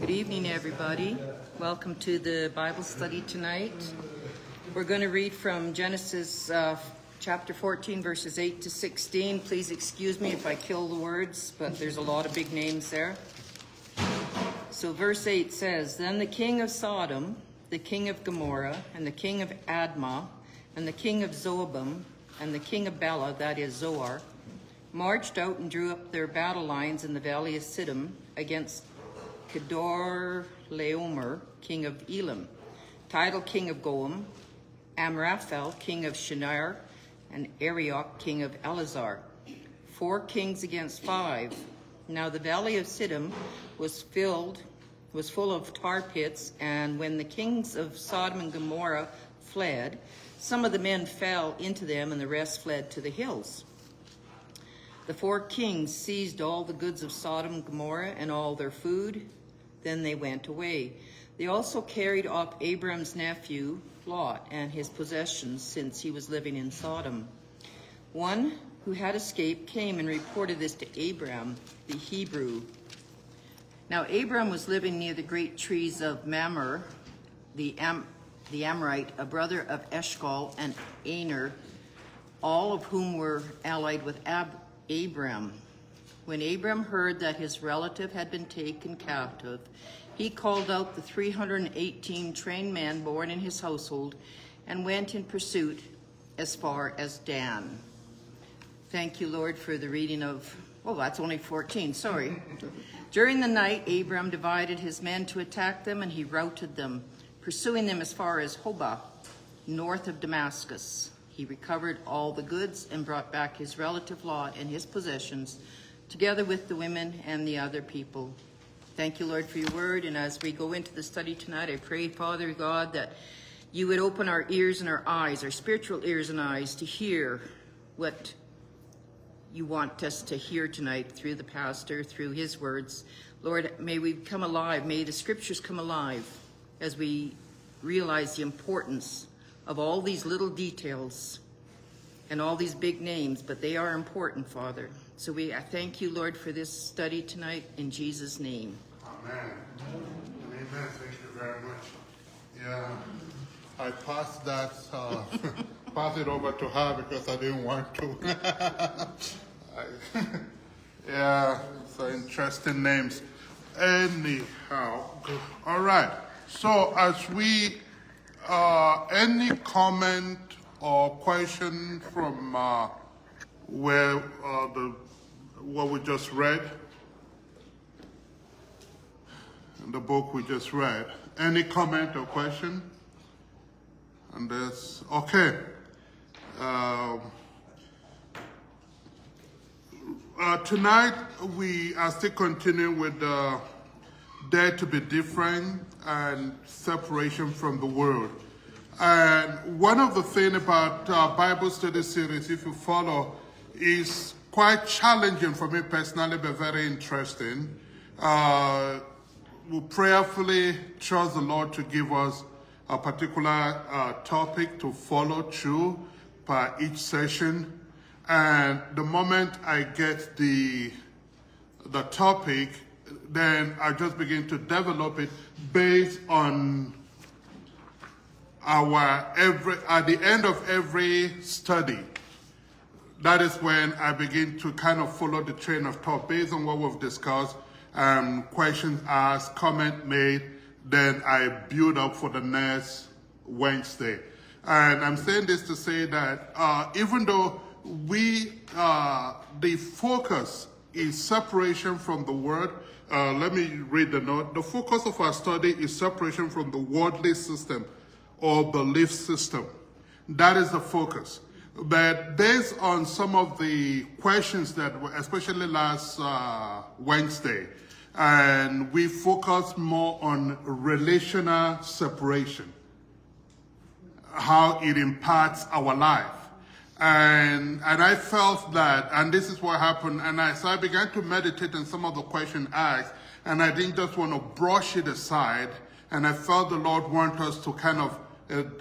Good evening, everybody. Welcome to the Bible study tonight. We're going to read from Genesis uh, chapter 14, verses 8 to 16. Please excuse me if I kill the words, but there's a lot of big names there. So, verse 8 says Then the king of Sodom, the king of Gomorrah, and the king of Admah, and the king of Zobim, and the king of Bela, that is Zoar, marched out and drew up their battle lines in the valley of Siddim against Kedor Laomer, king of Elam, Tidal, king of Goam, Amraphel, king of Shinar, and Arioch, king of Ellasar. Four kings against five. Now the valley of Siddim was filled, was full of tar pits, and when the kings of Sodom and Gomorrah fled, some of the men fell into them, and the rest fled to the hills. The four kings seized all the goods of Sodom and Gomorrah and all their food, then they went away. They also carried off Abram's nephew, Lot, and his possessions, since he was living in Sodom. One who had escaped came and reported this to Abram, the Hebrew. Now Abram was living near the great trees of Mamre, the, Am- the Amorite, a brother of Eshcol and Aner, all of whom were allied with Ab- Abram. When Abram heard that his relative had been taken captive, he called out the 318 trained men born in his household and went in pursuit as far as Dan. Thank you, Lord, for the reading of, oh, that's only 14, sorry. During the night, Abram divided his men to attack them, and he routed them, pursuing them as far as Hobah, north of Damascus. He recovered all the goods and brought back his relative Lot and his possessions together with the women and the other people. Thank you, Lord, for your word. And as we go into the study tonight, I pray, Father God, that you would open our ears and our eyes, our spiritual ears and eyes, to hear what you want us to hear tonight through the pastor, through his words. Lord, may we come alive. May the scriptures come alive as we realize the importance of all these little details and all these big names, but they are important, Father. So we I thank you, Lord, for this study tonight in Jesus' name. Amen. Amen. Thank you very much. Yeah, I passed that, uh, pass it over to her because I didn't want to. I, yeah, so interesting names. Anyhow, all right. So as we, uh, any comment or question from uh, where uh, the what we just read, the book we just read. Any comment or question? And that's okay. Um, uh, tonight we are still continuing with the Dare to be Different and Separation from the World. And one of the things about uh, Bible study series, if you follow, is quite challenging for me personally, but very interesting. Uh, we prayerfully trust the Lord to give us a particular uh, topic to follow through per each session. And the moment I get the, the topic, then I just begin to develop it based on our every, at the end of every study, that is when I begin to kind of follow the train of thought based on what we've discussed, um, questions asked, comment made, then I build up for the next Wednesday. And I'm saying this to say that uh, even though we, uh, the focus is separation from the world, uh, let me read the note. The focus of our study is separation from the worldly system or belief system. That is the focus. But based on some of the questions that were, especially last uh, Wednesday, and we focused more on relational separation, how it impacts our life. And, and I felt that, and this is what happened, and I, so I began to meditate on some of the questions asked, and I didn't just want to brush it aside, and I felt the Lord want us to kind of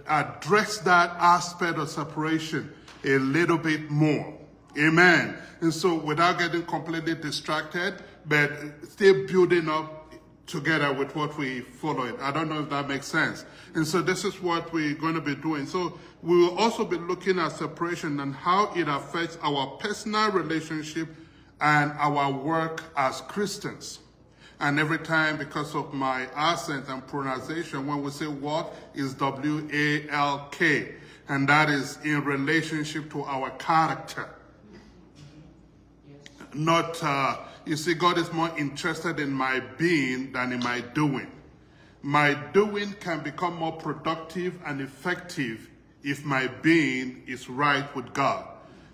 address that aspect of separation a little bit more. Amen. And so without getting completely distracted, but still building up together with what we follow it. I don't know if that makes sense. And so this is what we're going to be doing. So we will also be looking at separation and how it affects our personal relationship and our work as Christians. And every time, because of my accent and pronunciation, when we say walk, is W-A-L-K. And that is in relationship to our character. Not, uh, you see, God is more interested in my being than in my doing. My doing can become more productive and effective if my being is right with God.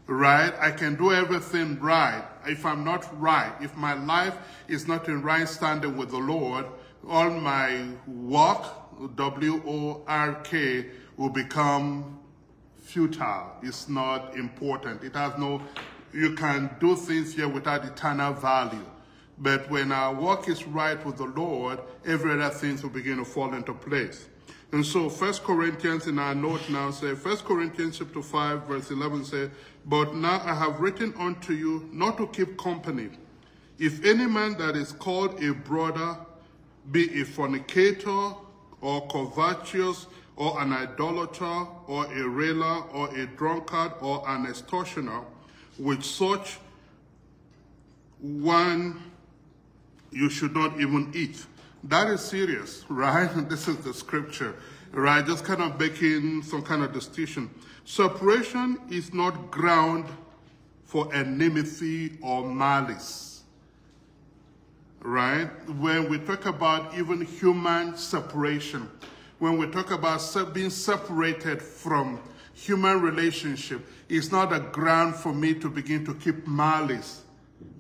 Right? I can do everything right. If I'm not right, if my life is not in right standing with the Lord, all my work, W O R K, will become futile. It's not important. It has no you can do things here without eternal value. But when our work is right with the Lord, every other things will begin to fall into place. And so First Corinthians in our note now say, First Corinthians chapter 5, verse 11 say, But now I have written unto you not to keep company. If any man that is called a brother be a fornicator or covetous or an idolater or a railer or a drunkard or an extortioner, with such one you should not even eat. That is serious, right? This is the scripture, right? Just kind of making some kind of distinction. Separation is not ground for enmity or malice, right? When we talk about even human separation, when we talk about being separated from human relationship, it's not a ground for me to begin to keep malice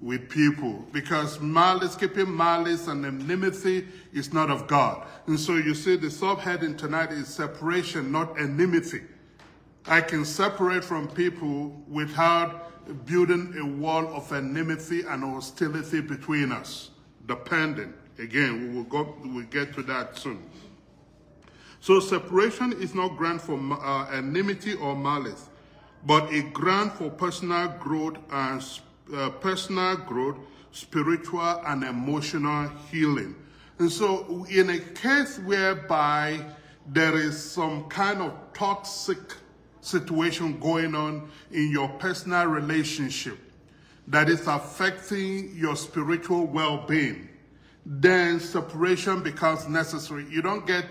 with people because malice, keeping malice and enmity is not of God. And so you see the subheading tonight is separation, not enmity. I can separate from people without building a wall of enmity and hostility between us. depending. Again, we will go, we'll get to that soon. So separation is not grant for uh, enmity or malice but a grant for personal growth and uh, personal growth, spiritual and emotional healing. And so in a case whereby there is some kind of toxic situation going on in your personal relationship that is affecting your spiritual well-being, then separation becomes necessary. You don't get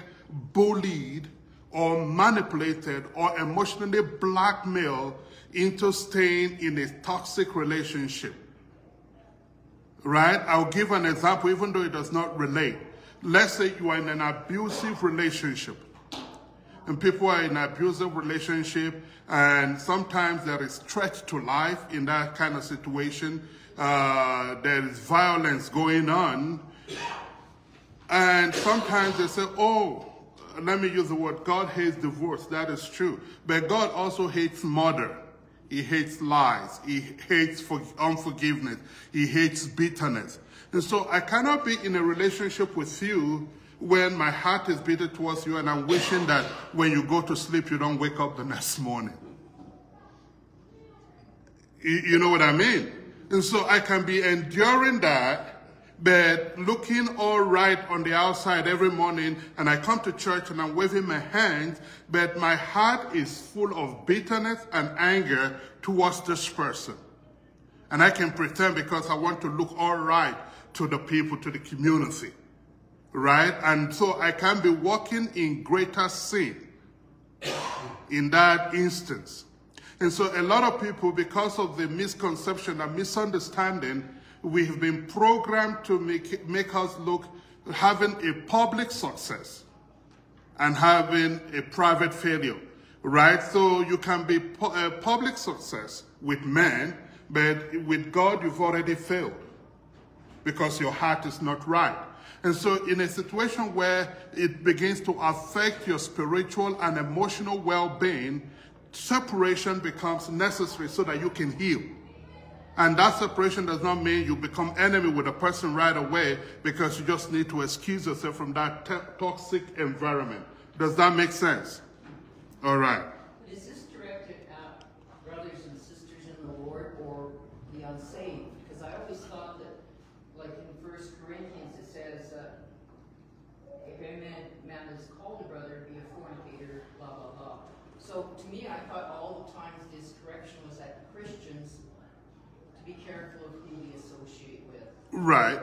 bullied or manipulated or emotionally blackmailed into staying in a toxic relationship. Right? I'll give an example, even though it does not relate. Let's say you are in an abusive relationship. And people are in abusive relationship, and sometimes there is threat to life in that kind of situation. Uh, there is violence going on. And sometimes they say, oh, let me use the word, God hates divorce. That is true. But God also hates murder. He hates lies. He hates unforgiveness. He hates bitterness. And so I cannot be in a relationship with you when my heart is bitter towards you and I'm wishing that when you go to sleep, you don't wake up the next morning. You know what I mean? And so I can be enduring that but looking all right on the outside every morning, and I come to church and I'm waving my hands, but my heart is full of bitterness and anger towards this person. And I can pretend because I want to look all right to the people, to the community. Right? And so I can be walking in greater sin in that instance. And so a lot of people, because of the misconception and misunderstanding, we have been programmed to make, make us look having a public success and having a private failure, right? So you can be a uh, public success with men, but with God you've already failed because your heart is not right. And so in a situation where it begins to affect your spiritual and emotional well-being, separation becomes necessary so that you can heal. And that separation does not mean you become enemy with a person right away because you just need to excuse yourself from that toxic environment. Does that make sense? All right. Is this directed at brothers and sisters in the Lord or the unsaved? Because I always thought that, like in First Corinthians, it says, uh, if a man, man is called a brother, be a fornicator, blah, blah, blah. So to me, I thought all the times this correction was that Christians, to be careful of who we associate with. Right.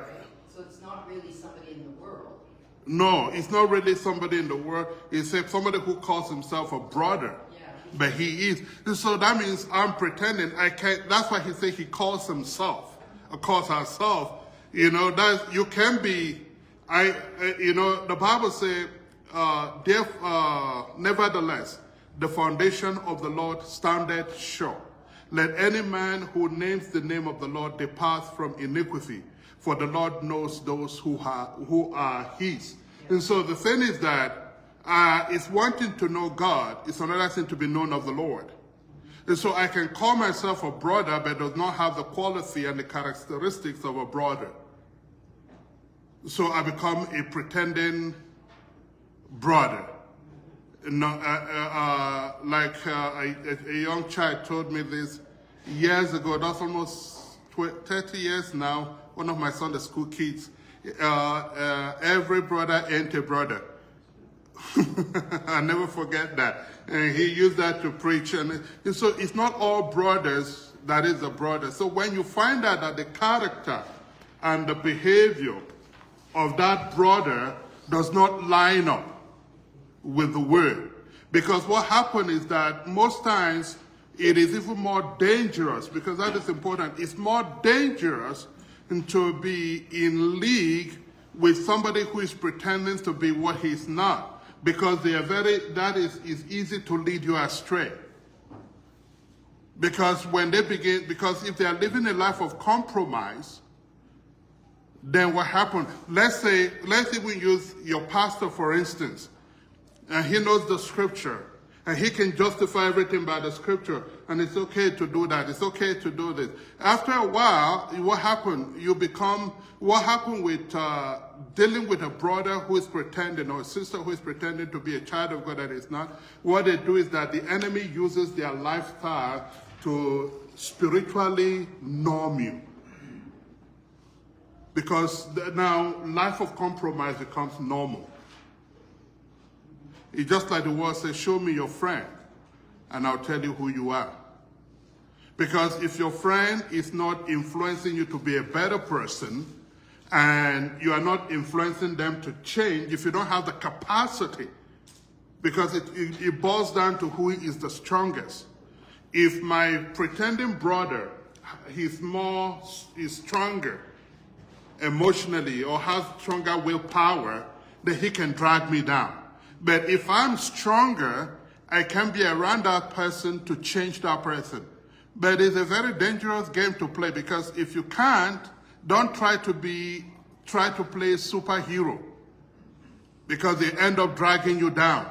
So it's not really somebody in the world. No, it's not really somebody in the world. except somebody who calls himself a brother. Yeah. But he is. And so that means I'm pretending I can't. That's why he said he calls himself, or calls herself. You know, that you can be. I, you know, the Bible says, uh, def, uh, nevertheless, the foundation of the Lord standeth sure. Let any man who names the name of the Lord depart from iniquity, for the Lord knows those who are, who are his. And so the thing is that uh, it's one thing to know God, it's another thing to be known of the Lord. And so I can call myself a brother, but does not have the quality and the characteristics of a brother. So I become a pretending brother. No, uh, uh, uh, like uh, a, a young child told me this years ago, that's almost tw- 30 years now, one of my Sunday school kids. Uh, uh, every brother ain't a brother. I never forget that. And he used that to preach. And, and so it's not all brothers that is a brother. So when you find out that the character and the behavior of that brother does not line up with the word. Because what happened is that most times it is even more dangerous, because that is important, it's more dangerous to be in league with somebody who is pretending to be what he's not. Because they are very, that is, is easy to lead you astray. Because when they begin, because if they are living a life of compromise, then what happened? Let's say, let's even use your pastor for instance, and he knows the scripture, and he can justify everything by the scripture, and it's okay to do that. It's okay to do this. After a while, what happened? You become what happened with uh, dealing with a brother who is pretending or a sister who is pretending to be a child of God that is not. What they do is that the enemy uses their lifestyle to spiritually norm you. Because now life of compromise becomes normal. It's just like the word says, show me your friend, and I'll tell you who you are. Because if your friend is not influencing you to be a better person, and you are not influencing them to change, if you don't have the capacity, because it, it, it boils down to who is the strongest. If my pretending brother, he's more, is stronger emotionally or has stronger willpower, then he can drag me down. But if I'm stronger, I can be around that person to change that person. But it's a very dangerous game to play because if you can't, don't try to be, try to play superhero because they end up dragging you down.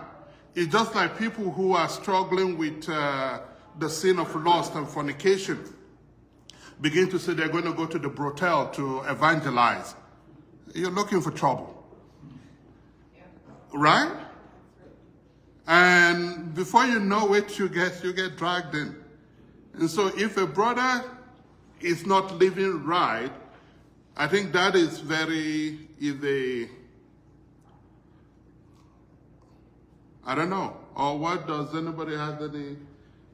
It's just like people who are struggling with uh, the sin of lust and fornication begin to say they're going to go to the brothel to evangelize. You're looking for trouble. Right? And before you know it, you get, you get dragged in. And so if a brother is not living right, I think that is very, is a, I don't know. Or what, does anybody have any,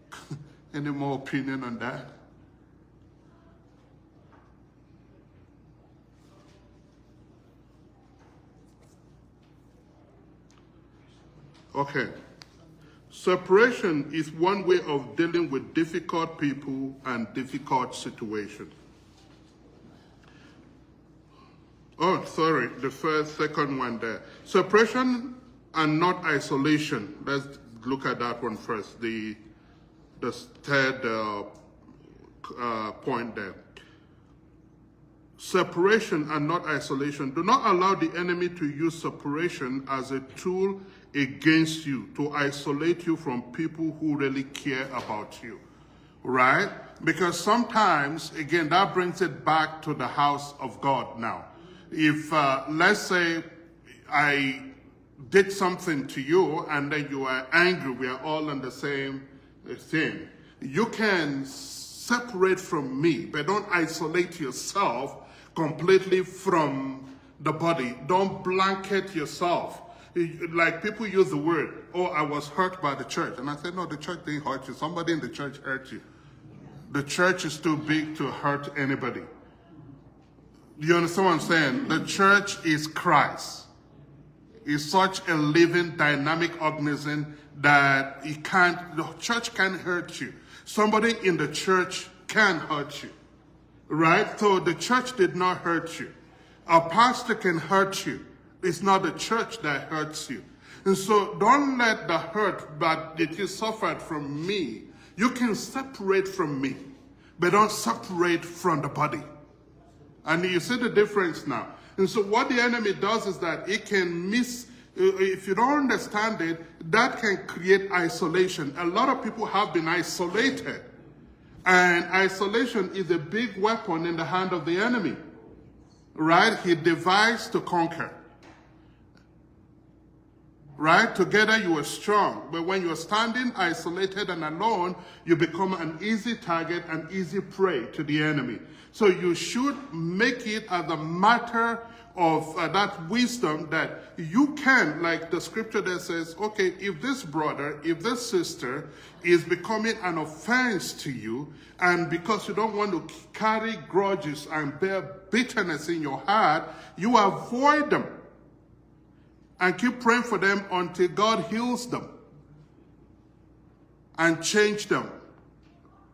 any more opinion on that? Okay. Separation is one way of dealing with difficult people and difficult situations. Oh, sorry, the first, second one there. Separation and not isolation. Let's look at that one first. The, the third uh, uh, point there. Separation and not isolation. Do not allow the enemy to use separation as a tool against you, to isolate you from people who really care about you, right? Because sometimes, again, that brings it back to the house of God now. If, uh, let's say, I did something to you and then you are angry, we are all on the same thing. You can separate from me, but don't isolate yourself completely from the body. Don't blanket yourself Like people use the word, oh, I was hurt by the church. And I said, no, the church didn't hurt you. Somebody in the church hurt you. The church is too big to hurt anybody. You understand what I'm saying? The church is Christ. It's such a living, dynamic organism that it can't, the church can't hurt you. Somebody in the church can hurt you. Right? So the church did not hurt you. A pastor can hurt you. It's not the church that hurts you. And so don't let the hurt that you suffered from me, you can separate from me, but don't separate from the body. And you see the difference now. And so what the enemy does is that it can miss, uh, if you don't understand it, that can create isolation. A lot of people have been isolated. And isolation is a big weapon in the hand of the enemy. Right? He devised to conquer. Right? Together you are strong. But when you're standing isolated and alone, you become an easy target, an easy prey to the enemy. So you should make it as a matter of uh, that wisdom that you can, like the scripture that says, okay, if this brother, if this sister is becoming an offense to you, and because you don't want to carry grudges and bear bitterness in your heart, you avoid them and keep praying for them until God heals them and change them.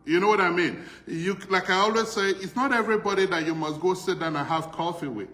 You know what I mean? You, like I always say, it's not everybody that you must go sit down and have coffee with.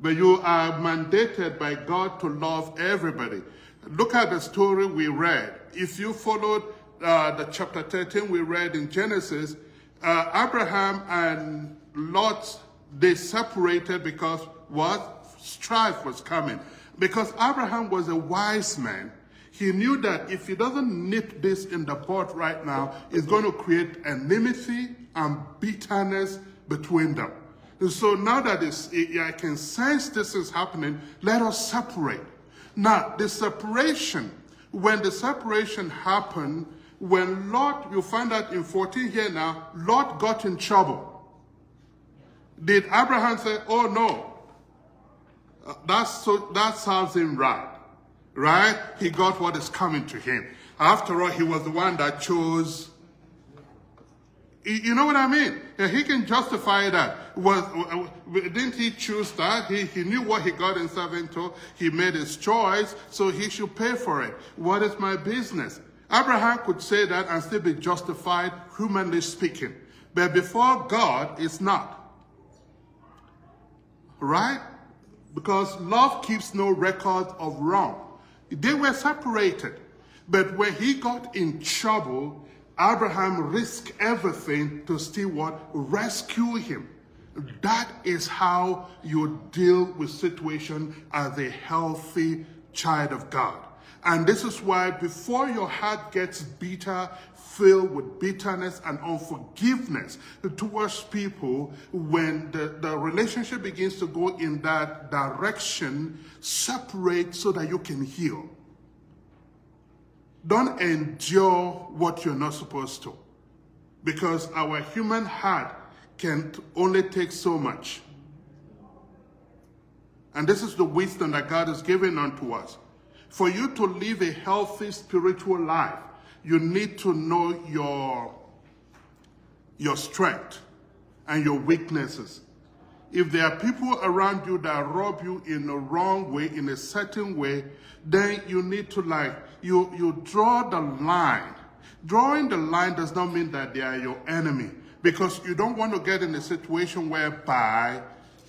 But you are mandated by God to love everybody. Look at the story we read. If you followed uh, the chapter 13 we read in Genesis, uh, Abraham and Lot, they separated because what? Strife was coming. Because Abraham was a wise man, he knew that if he doesn't nip this in the bud right now, it's going to create enmity and bitterness between them. And so now that I can sense this is happening, let us separate. Now, the separation, when the separation happened, when Lot, you find that in 14 here now, Lot got in trouble. Did Abraham say, oh no, that's so, that serves him right? Right? He got what is coming to him. After all, he was the one that chose. You know what I mean? He can justify that. Was, didn't he choose that? He, he knew what he got himself into. He made his choice, so he should pay for it. What is my business? Abraham could say that and still be justified, humanly speaking. But before God, it's not. Right? Because love keeps no record of wrong. They were separated. But when he got in trouble, Abraham risked everything to still what? Rescue him. That is how you deal with situation as a healthy child of God. And this is why before your heart gets bitter, filled with bitterness and unforgiveness towards people, when the, the relationship begins to go in that direction, separate so that you can heal. Don't endure what you're not supposed to. Because our human heart can only take so much. And this is the wisdom that God has given unto us. For you to live a healthy spiritual life, you need to know your, your strength and your weaknesses. If there are people around you that rob you in a wrong way, in a certain way, then you need to like, you, you draw the line. Drawing the line does not mean that they are your enemy because you don't want to get in a situation whereby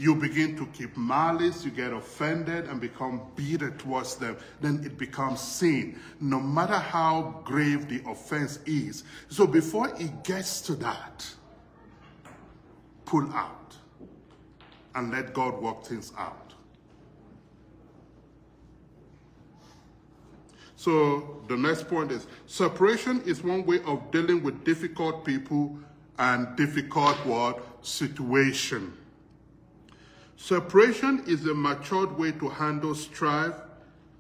you begin to keep malice, you get offended and become bitter towards them, then it becomes sin, no matter how grave the offense is. So before it gets to that, pull out and let God work things out. So the next point is separation is one way of dealing with difficult people and difficult what situation. Separation is a matured way to handle strife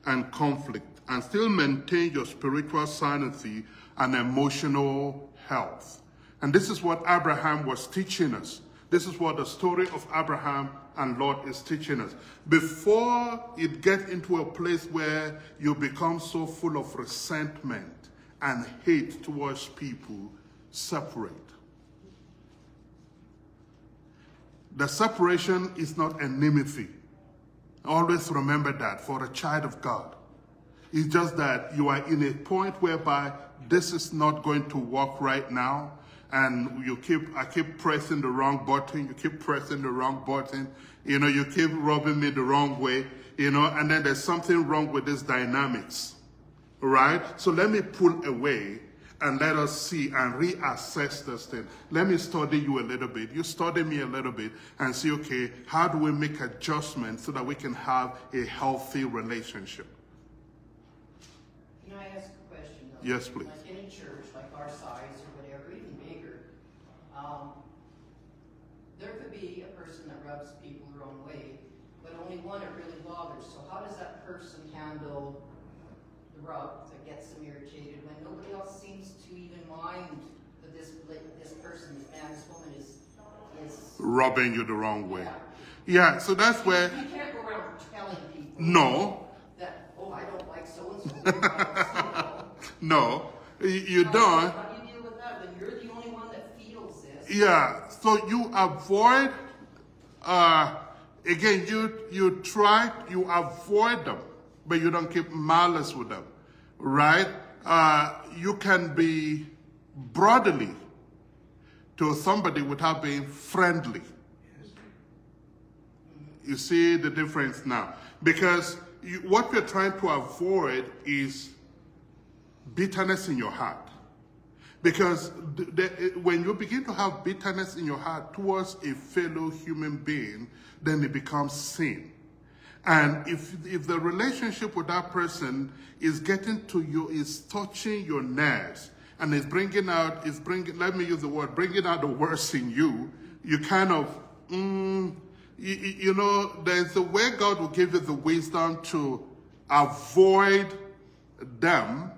and conflict and still maintain your spiritual sanity and emotional health. And this is what Abraham was teaching us. This is what the story of Abraham and Lot is teaching us. Before it gets into a place where you become so full of resentment and hate towards people, separate. The separation is not enmity. Always remember that for a child of God. It's just that you are in a point whereby this is not going to work right now. And you keep, I keep pressing the wrong button. You keep pressing the wrong button. You know, you keep rubbing me the wrong way. You know, and then there's something wrong with this dynamics. Right? So let me pull away and let us see and reassess this thing. Let me study you a little bit. You study me a little bit and see, okay, how do we make adjustments so that we can have a healthy relationship? Can I ask a question? Though? Yes, please. Like in a church, like our size or whatever, even bigger, um, there could be a person that rubs people the wrong way, but only one it really bothers. So how does that person handle rub that gets them irritated when nobody else seems to even mind that this this person, this man, this woman is is rubbing you the wrong way? Yeah. Yeah, so that's where You can't go around telling people no, that oh I don't like so and so. no, you don't. How do you deal with that when you're the only one that feels this? Yeah, so you avoid, uh, again, you, you try, you avoid them, but you don't keep malice with them, right? Uh, you can be brotherly to somebody without being friendly. You see the difference now? Because you, what you're trying to avoid is bitterness in your heart. Because the, the, when you begin to have bitterness in your heart towards a fellow human being, then it becomes sin. And if, if the relationship with that person is getting to you, is touching your nerves, and is bringing out, is bringing, let me use the word, bringing out the worst in you, you kind of, mm, you, you know, there's a way God will give you the wisdom to avoid them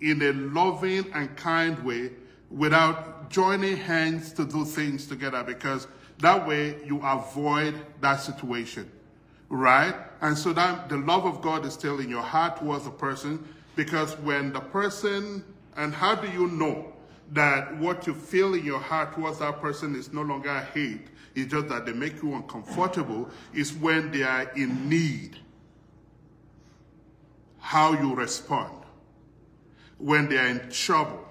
in a loving and kind way without joining hands to do things together because that way you avoid that situation right? And so that the love of god is still in your heart towards the person because when the person and how do you know that what you feel in your heart towards that person is no longer hate? It's just that they make you uncomfortable. Is when they are in need. How you respond. When they are in trouble,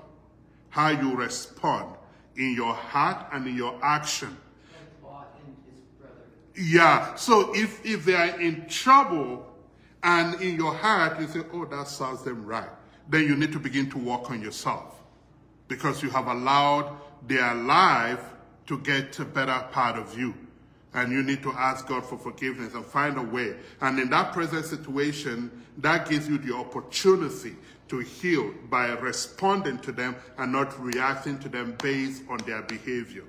how you respond in your heart and in your action. Like Lot and his brother. Yeah, so if, if they are in trouble and in your heart you say, oh, that serves them right, then you need to begin to work on yourself because you have allowed their life to get a better part of you. And you need to ask God for forgiveness and find a way. And in that present situation, that gives you the opportunity to heal by responding to them and not reacting to them based on their behavior.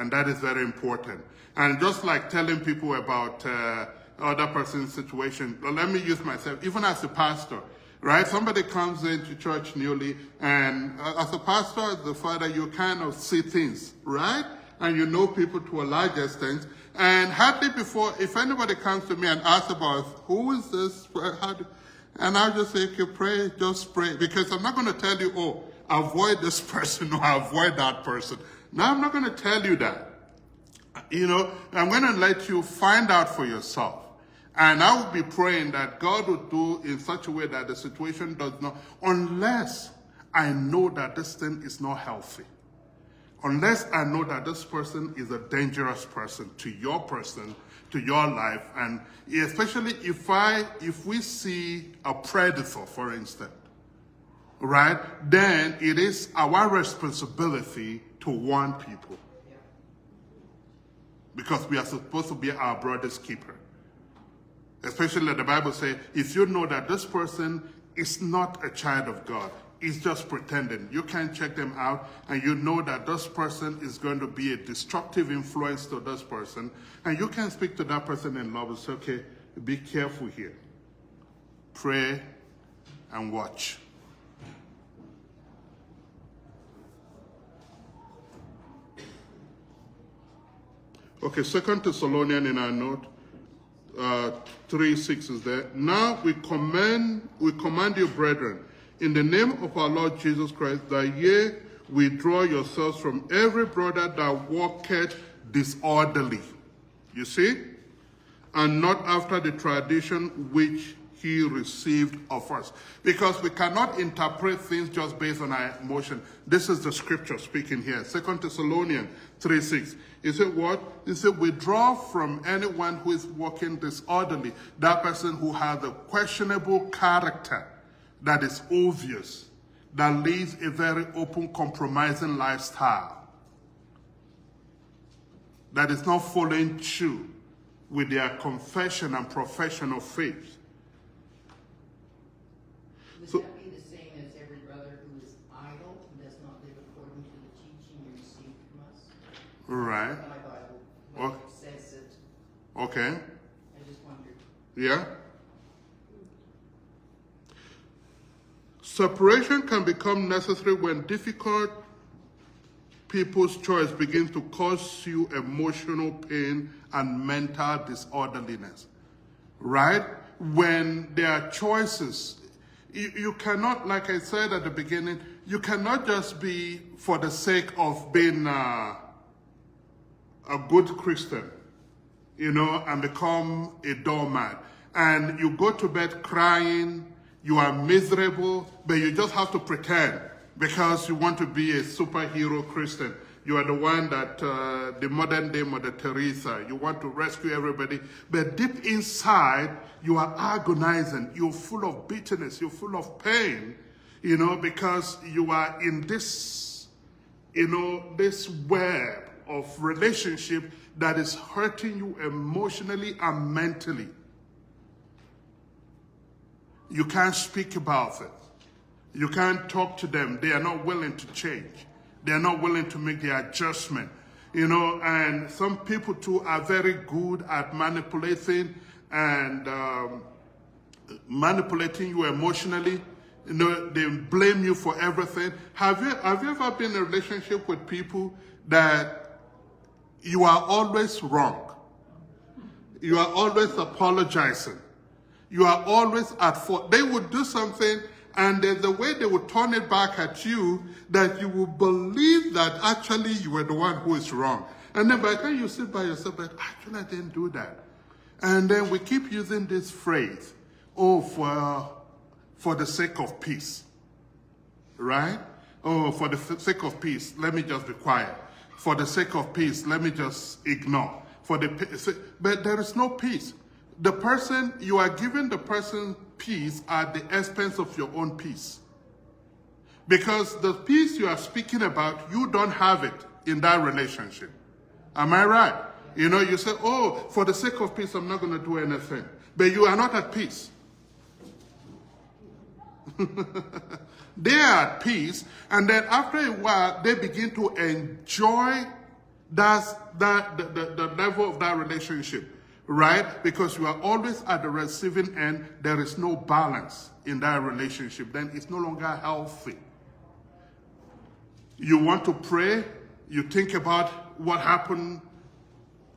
And that is very important. And just like telling people about uh, other person's situation, let me use myself, even as a pastor, right? Somebody comes into church newly, and as a pastor, as a father, you kind of see things, right? And you know people to a large extent. And hardly before, if anybody comes to me and asks about who is this, do, and I'll just say, okay, pray, just pray. Because I'm not going to tell you, oh, avoid this person or avoid that person. No, I'm not going to tell you that. You know, I'm going to let you find out for yourself. And I will be praying that God will do in such a way that the situation does not, unless I know that this thing is not healthy. Unless I know that this person is a dangerous person to your person, to your life, and especially if I, if we see a predator, for instance, right, then it is our responsibility to warn people. Because we are supposed to be our brother's keeper. Especially the Bible says, if you know that this person is not a child of God, is just pretending. You can't check them out, and you know that this person is going to be a destructive influence to this person, and you can speak to that person in love and say, okay, be careful here. Pray and watch. Okay, Second Thessalonian in our note, uh, 3 6 is there. Now we command, we command you, brethren, in the name of our Lord Jesus Christ, that ye withdraw yourselves from every brother that walketh disorderly. You see? And not after the tradition which he received of us. Because we cannot interpret things just based on our emotion. This is the scripture speaking here. Second Thessalonians 3 6. He said what? He said, withdraw from anyone who is walking disorderly. That person who has a questionable character that is obvious, that leads a very open, compromising lifestyle. That is not following true with their confession and profession of faith. Would So- that be the same as every brother who is idle and does not live according to the teaching you received from us? Right. My Bible, Well- says it. Okay. I just wondered. Yeah? Separation can become necessary when difficult people's choice begins to cause you emotional pain and mental disorderliness. Right? When there are choices, you, you cannot, like I said at the beginning, you cannot just be for the sake of being uh, a good Christian you know, and become a doormat. And you go to bed crying, you are miserable, but you just have to pretend because you want to be a superhero Christian. You are the one that, uh, the modern day Mother Teresa, you want to rescue everybody. But deep inside, you are agonizing. You're full of bitterness. You're full of pain, you know, because you are in this you know, this web of relationship that is hurting you emotionally and mentally. You can't speak about it. You can't talk to them. They are not willing to change. They are not willing to make the adjustment. You know, and some people too are very good at manipulating and um, manipulating you emotionally. You know, they blame you for everything. Have you have you ever been in a relationship with people that you are always wrong? You are always apologizing. You are always at fault. They would do something and the way they will turn it back at you that you will believe that actually you were the one who is wrong. And then by the time you sit by yourself, like, actually I didn't do that. And then we keep using this phrase, oh, for, for the sake of peace. Right? Oh, for the sake of peace, let me just be quiet. For the sake of peace, let me just ignore. For the but there is no peace. The person you are giving the person peace at the expense of your own peace. Because the peace you are speaking about, you don't have it in that relationship. Am I right? You know, you say, oh, for the sake of peace, I'm not going to do anything. But you are not at peace. they are at peace, and then after a while, they begin to enjoy that, that the, the, the level of that relationship, right? Because you are always at the receiving end, there is no balance in that relationship. Then it's no longer healthy. You want to pray, you think about what happened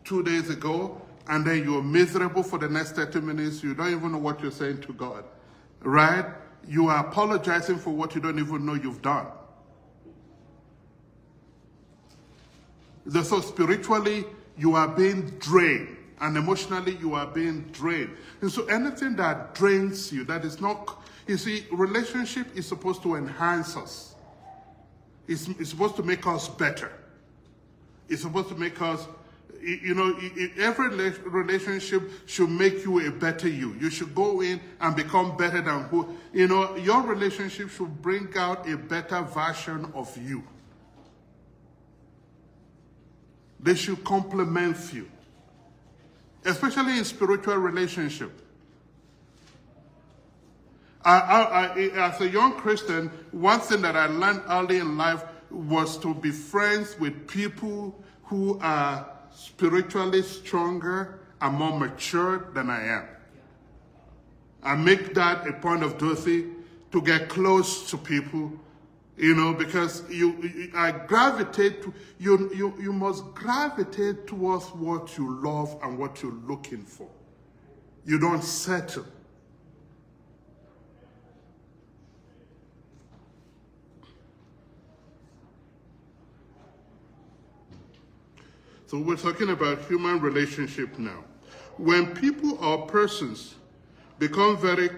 two days ago, and then you're miserable for the next 30 minutes. You don't even know what you're saying to God, right? You are apologizing for what you don't even know you've done. So spiritually, you are being drained, and emotionally, you are being drained. And so anything that drains you, that is not, you see, relationship is supposed to enhance us. It's, it's supposed to make us better. It's supposed to make us, you know, every relationship should make you a better you. You should go in and become better than who, you know, your relationship should bring out a better version of you. They should complement you, especially in spiritual relationship. I, I, I, as a young Christian, one thing that I learned early in life was to be friends with people who are spiritually stronger and more mature than I am. I make that a point of duty to get close to people You know, because you, you I gravitate to you, you you must gravitate towards what you love and what you're looking for. You don't settle. So we're talking about human relationship now. When people or persons become very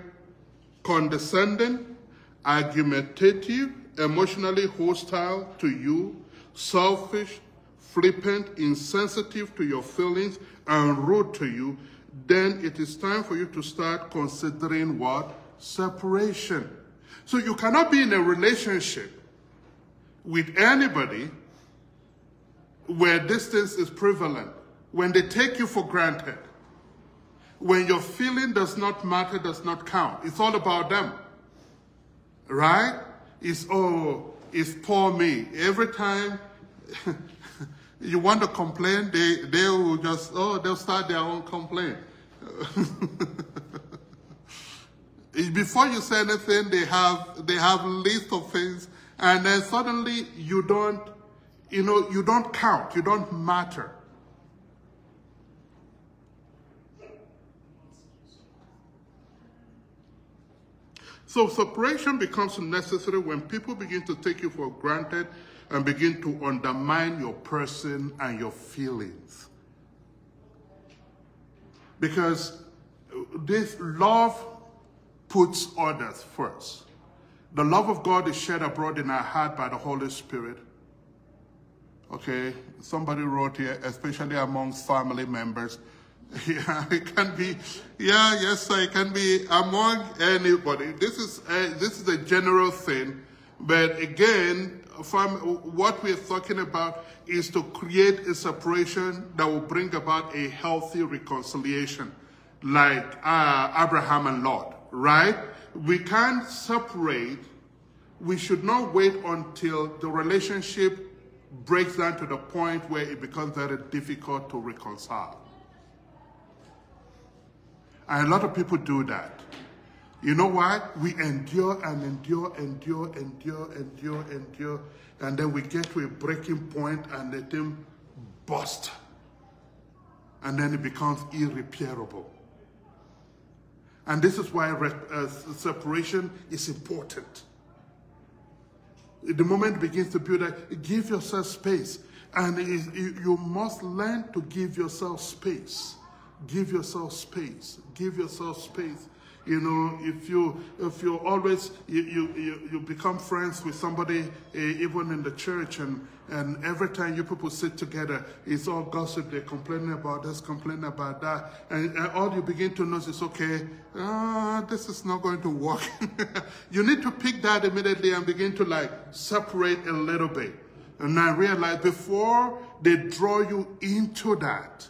condescending, argumentative, emotionally hostile to you, selfish, flippant, insensitive to your feelings, and rude to you, then it is time for you to start considering what? Separation. So you cannot be in a relationship with anybody where distance is prevalent, when they take you for granted, when your feeling does not matter, does not count. It's all about them. Right? It's, oh, it's poor me. Every time you want to complain, they, they will just, oh, they'll start their own complaint. Before you say anything, they have, they have list of things, and then suddenly you don't, you know, you don't count, you don't matter. So separation becomes necessary when people begin to take you for granted and begin to undermine your person and your feelings. Because this love puts others first. The love of God is shed abroad in our heart by the Holy Spirit. Okay, somebody wrote here, especially among family members. Yeah, it can be. Yeah, yes, it can be among anybody. This is a, this is a general thing, but again, from what we're talking about is to create a separation that will bring about a healthy reconciliation, like uh, Abraham and Lot. Right? We can't separate. We should not wait until the relationship breaks down to the point where it becomes very difficult to reconcile. And a lot of people do that. You know why? We endure and endure, endure, endure, endure, endure, and then we get to a breaking point and the thing burst. And then it becomes irreparable. And this is why uh, separation is important. The moment begins to build, up, give yourself space. And you must learn to give yourself space. Give yourself space. Give yourself space. You know, if you if you always you you you become friends with somebody uh, even in the church and and every time you people sit together, it's all gossip. They're complaining about this, complaining about that, and, and all you begin to notice is okay. Uh, this is not going to work. you need to pick that immediately and begin to like separate a little bit, and I realize before they draw you into that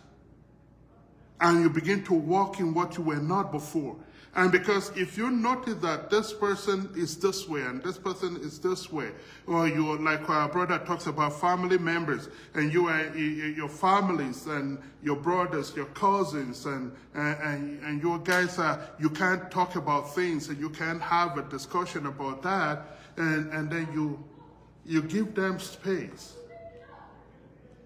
and you begin to walk in what you were not before. And because if you notice that this person is this way and this person is this way, or you like our brother talks about family members, and you are your families and your brothers, your cousins, and and and your guys are you can't talk about things and you can't have a discussion about that, and and then you you give them space,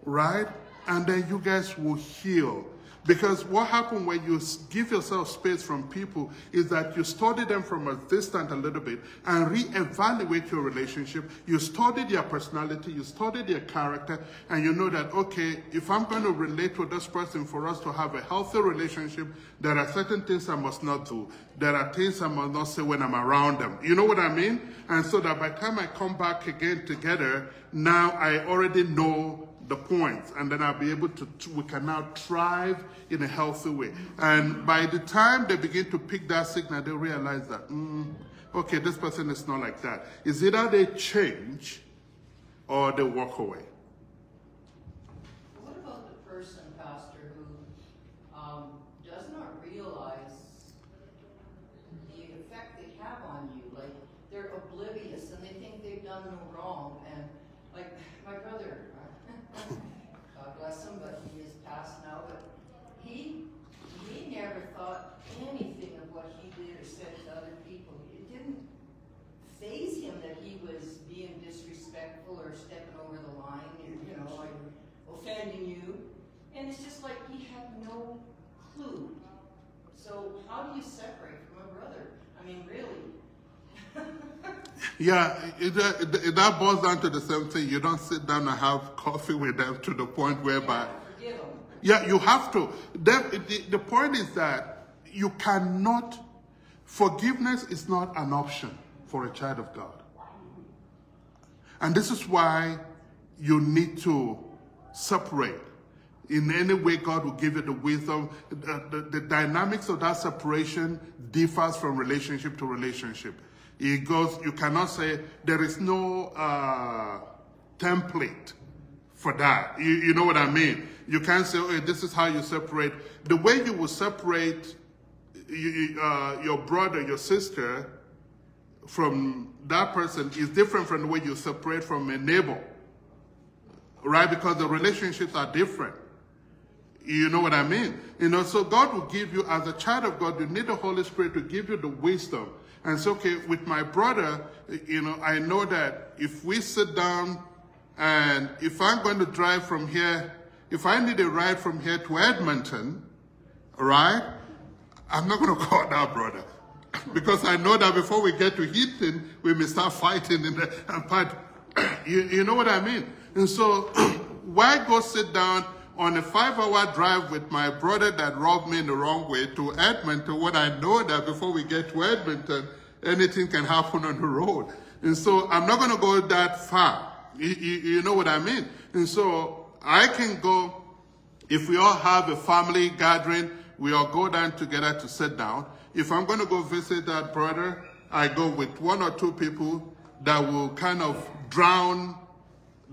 right? And then you guys will heal because what happens when you give yourself space from people is that you study them from a distance a little bit and reevaluate your relationship. You study their personality, you study their character, and you know that, okay, if I'm going to relate with this person for us to have a healthy relationship, there are certain things I must not do. There are things I must not say when I'm around them. You know what I mean? And so that by the time I come back again together, now I already know the points, and then I'll be able to, we can now thrive in a healthy way. And by the time they begin to pick that signal, they realize that, mm, okay, this person is not like that. Is either they change or they walk away. bless him, but he is passed now. But he he never thought anything of what he did or said to other people. It didn't faze him that he was being disrespectful or stepping over the line and you know like offending you. And it's just like he had no clue. So how do you separate from a brother? I mean, really, Yeah, it, it, that boils down to the same thing. You don't sit down and have coffee with them to the point whereby. Yeah, you have to. The, the, the point is that you cannot, forgiveness is not an option for a child of God. And this is why you need to separate. In any way, God will give you the wisdom. The, the, the dynamics of that separation differs from relationship to relationship. It goes, you cannot say there is no uh, template for that. You, you know what I mean? You can't say, oh, this is how you separate. The way you will separate you, uh, your brother, your sister from that person is different from the way you separate from a neighbor, right? Because the relationships are different. You know what I mean? You know, so God will give you, as a child of God, you need the Holy Spirit to give you the wisdom. And so, okay, with my brother, you know, I know that if we sit down and if I'm going to drive from here, if I need a ride from here to Edmonton, right, I'm not going to call that brother. Because I know that before we get to Heaton, we may start fighting in the, but you, you know what I mean? And so, why go sit down on a five-hour drive with my brother that robbed me in the wrong way to Edmonton when I know that before we get to Edmonton, anything can happen on the road. And so I'm not going to go that far. You, you, you, know what I mean? And so I can go, if we all have a family gathering, we all go down together to sit down. If I'm going to go visit that brother, I go with one or two people that will kind of drown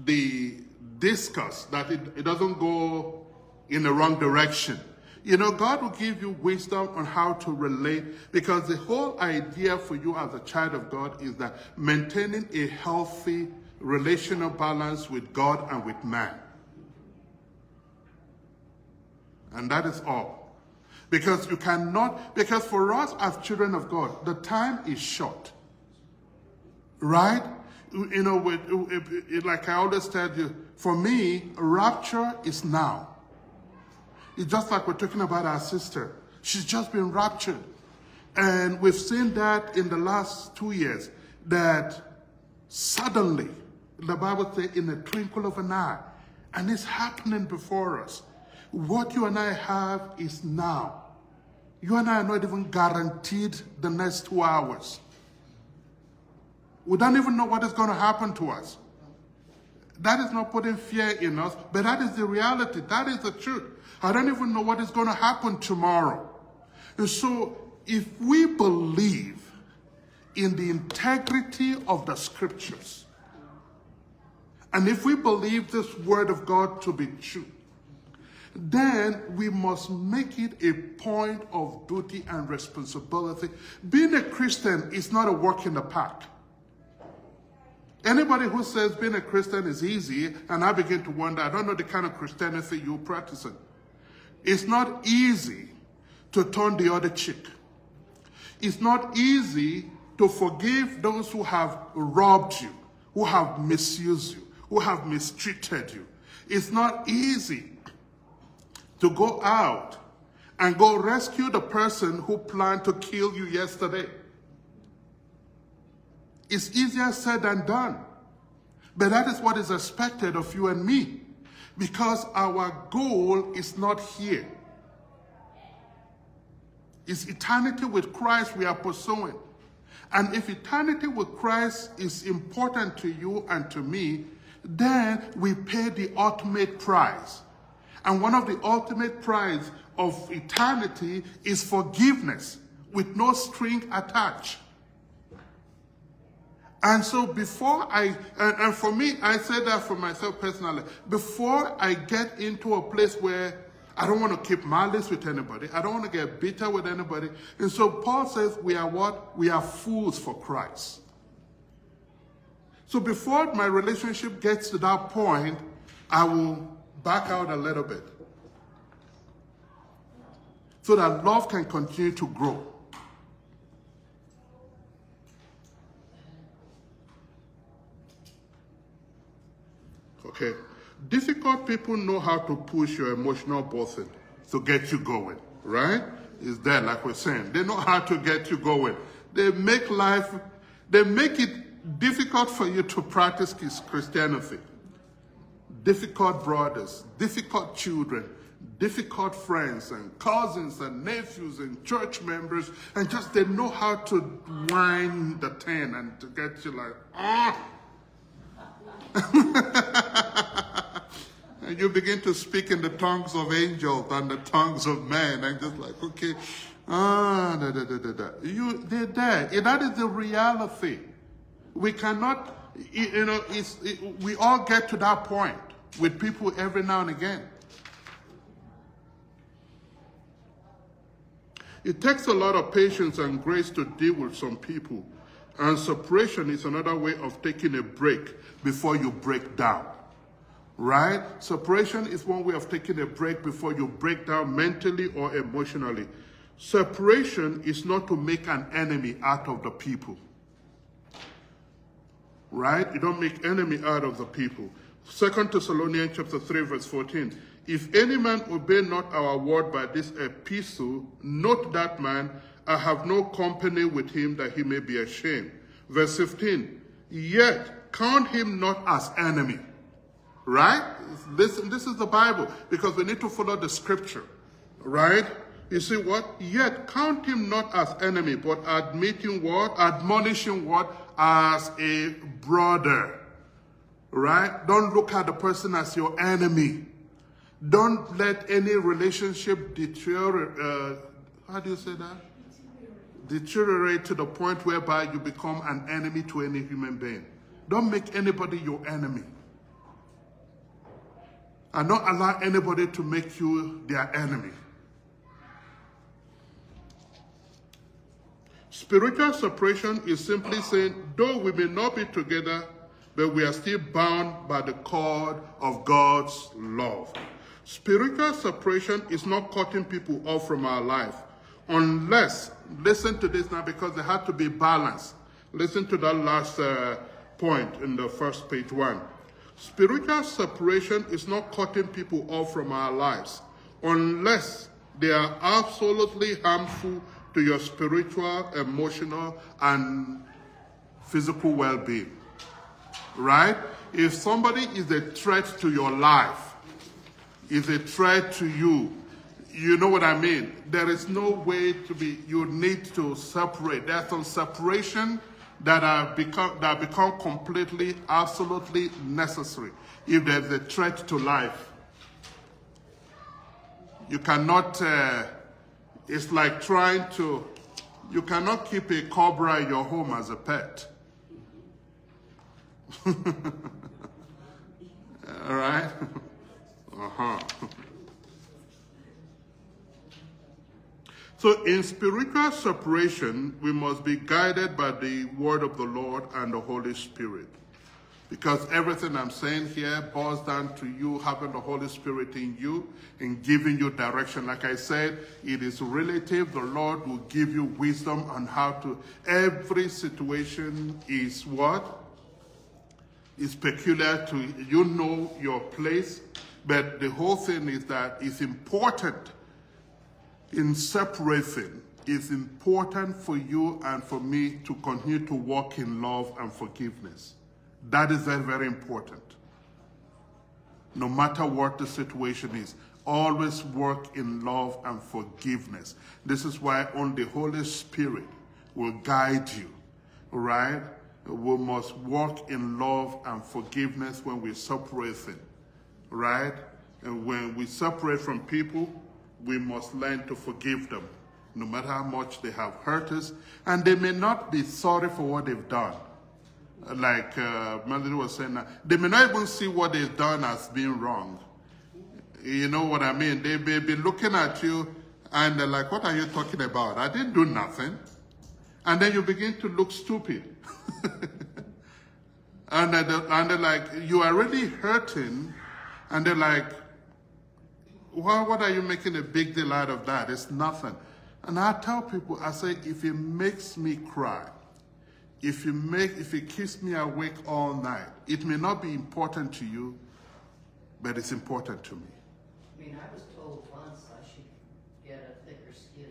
the discuss, that it, it doesn't go in the wrong direction. You know, God will give you wisdom on how to relate because the whole idea for you as a child of God is that maintaining a healthy relational balance with God and with man. And that is all. Because you cannot, because for us as children of God, the time is short. Right? You know, with, like I always tell you, for me, rapture is now. It's just like we're talking about our sister. She's just been raptured. And we've seen that in the last two years, that suddenly, the Bible says, in the twinkle of an eye, and it's happening before us. What you and I have is now. You and I are not even guaranteed the next two hours. We don't even know what is going to happen to us. That is not putting fear in us, but that is the reality. That is the truth. I don't even know what is going to happen tomorrow. And so, if we believe in the integrity of the scriptures, and if we believe this word of God to be true, then we must make it a point of duty and responsibility. Being a Christian is not a walk in the park. Anybody who says being a Christian is easy, and I begin to wonder, I don't know the kind of Christianity you're practicing. It's not easy to turn the other cheek. It's not easy to forgive those who have robbed you, who have misused you, who have mistreated you. It's not easy to go out and go rescue the person who planned to kill you yesterday. It's easier said than done. But that is what is expected of you and me because our goal is not here. It's eternity with Christ we are pursuing. And if eternity with Christ is important to you and to me, then we pay the ultimate price. And one of the ultimate prize of eternity is forgiveness with no string attached. And so before I, and, and for me, I say that for myself personally, before I get into a place where I don't want to keep malice with anybody, I don't want to get bitter with anybody. And so Paul says we are what? We are fools for Christ. So before my relationship gets to that point, I will back out a little bit so that love can continue to grow. Okay. Difficult people know how to push your emotional button to get you going, right? Is there, like we're saying. They know how to get you going. They make life, they make it difficult for you to practice Christianity. Difficult brothers, difficult children, difficult friends and cousins and nephews and church members, and just they know how to wind the ten and to get you like, ah. and you begin to speak in the tongues of angels and the tongues of men, and just like, okay, ah, da, da, da, da, da. You, they're there. That is the reality. We cannot, you know, it's, it, we all get to that point with people every now and again. It takes a lot of patience and grace to deal with some people. And separation is another way of taking a break before you break down. Right? Separation is one way of taking a break before you break down mentally or emotionally. Separation is not to make an enemy out of the people. Right? You don't make enemy out of the people. Second Thessalonians chapter 3 verse 14. If any man obey not our word by this epistle, note that man, I have no company with him that he may be ashamed. Verse 15, yet count him not as enemy. Right? Listen, this is the Bible because we need to follow the scripture. Right? You see what? Yet count him not as enemy, but admitting what? Admonishing what? As a brother. Right? Don't look at the person as your enemy. Don't let any relationship deteriorate. Uh, how do you say that? Deteriorate to the point whereby you become an enemy to any human being. Don't make anybody your enemy. And don't allow anybody to make you their enemy. Spiritual separation is simply saying, though we may not be together, but we are still bound by the cord of God's love. Spiritual separation is not cutting people off from our life. Unless, listen to this now because they have to be balanced. Listen to that last uh, point in the first page one. Spiritual separation is not cutting people off from our lives unless they are absolutely harmful to your spiritual, emotional, and physical well-being. Right? If somebody is a threat to your life, is a threat to you. You know what I mean? There is no way to be, you need to separate. There's some separation that have become, that have become completely, absolutely necessary if there's a threat to life. You cannot, uh, it's like trying to, you cannot keep a cobra in your home as a pet. All right? Uh-huh. So in spiritual separation, we must be guided by the word of the Lord and the Holy Spirit. Because everything I'm saying here boils down to you having the Holy Spirit in you and giving you direction. Like I said, it is relative. The Lord will give you wisdom on how to. Every situation is what? Is peculiar to you know your place but the whole thing is that it's important in separating. It's important for you and for me to continue to walk in love and forgiveness. That is very, very important. No matter what the situation is, always work in love and forgiveness. This is why only the Holy Spirit will guide you, right? We must walk in love and forgiveness when we're separating right? And when we separate from people, we must learn to forgive them, no matter how much they have hurt us. And they may not be sorry for what they've done. Like uh, Melody was saying, they may not even see what they've done as being wrong. You know what I mean? They may be looking at you and they're like, what are you talking about? I didn't do nothing. And then you begin to look stupid. and, they're, and they're like, you are really hurting and they're like, well, what are you making a big deal out of that? It's nothing. And I tell people, I say, if it makes me cry, if it, make, if it keeps me awake all night, it may not be important to you, but it's important to me. I mean, I was told once I should get a thicker skin.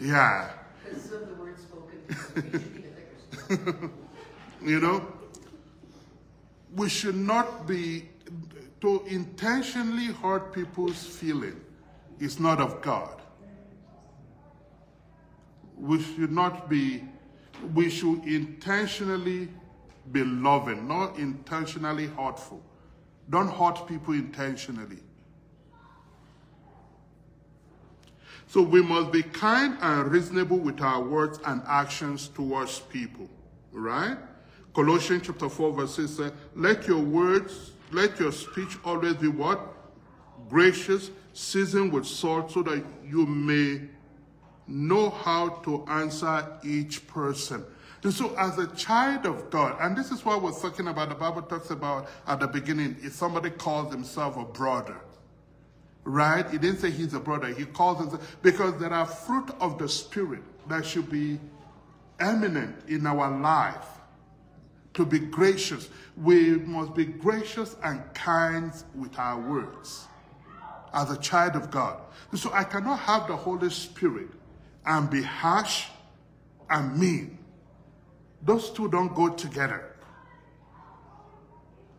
Yeah. Because of the words spoken, you should get a thicker skin. You know, we should not be to intentionally hurt people's feeling is not of God. We should not be, we should intentionally be loving, not intentionally hurtful. Don't hurt people intentionally. So we must be kind and reasonable with our words and actions towards people, right? Colossians chapter 4 verse 6 says, let your words, let your speech always be what? Gracious, seasoned with salt so that you may know how to answer each person. And so as a child of God, and this is what we're talking about, the Bible talks about at the beginning, if somebody calls himself a brother, right? He didn't say he's a brother. He calls himself, because there are fruit of the Spirit that should be eminent in our life to be gracious. We must be gracious and kind with our words as a child of God. So I cannot have the Holy Spirit and be harsh and mean. Those two don't go together.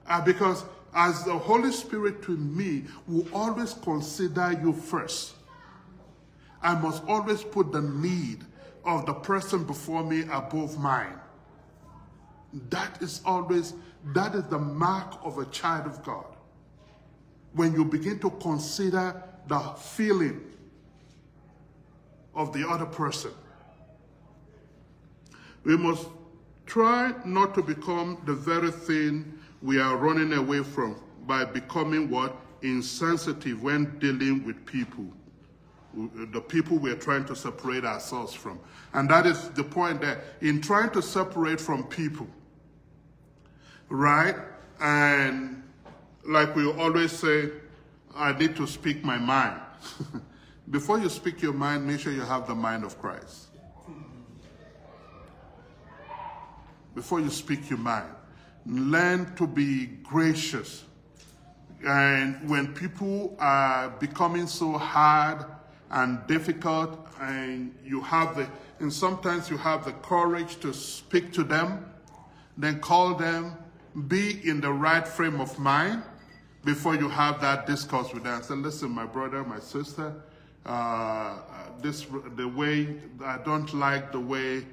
Uh, because as the Holy Spirit to me will always consider you first. I must always put the need of the person before me above mine. That is always, that is the mark of a child of God. When you begin to consider the feeling of the other person. We must try not to become the very thing we are running away from by becoming what? Insensitive when dealing with people. The people we're trying to separate ourselves from. And that is the point that in trying to separate from people, right? And like we always say, I need to speak my mind. Before you speak your mind, make sure you have the mind of Christ. Before you speak your mind, learn to be gracious. And when people are becoming so hard and difficult, and you have the, and sometimes you have the courage to speak to them, then call them, be in the right frame of mind before you have that discourse with them. Say, listen, my brother, my sister, uh, this the way I don't like the way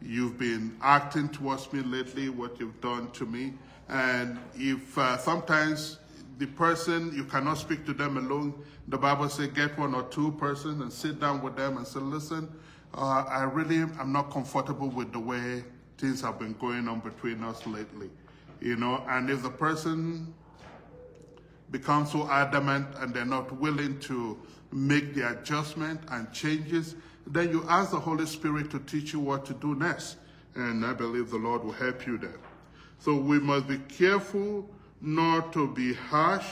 you've been acting towards me lately, what you've done to me. And if uh, sometimes the person, you cannot speak to them alone, the Bible says get one or two persons and sit down with them and say, listen, uh, I really am not comfortable with the way things have been going on between us lately. You know, and if the person becomes so adamant and they're not willing to make the adjustment and changes, then you ask the Holy Spirit to teach you what to do next. And I believe the Lord will help you there. So we must be careful not to be harsh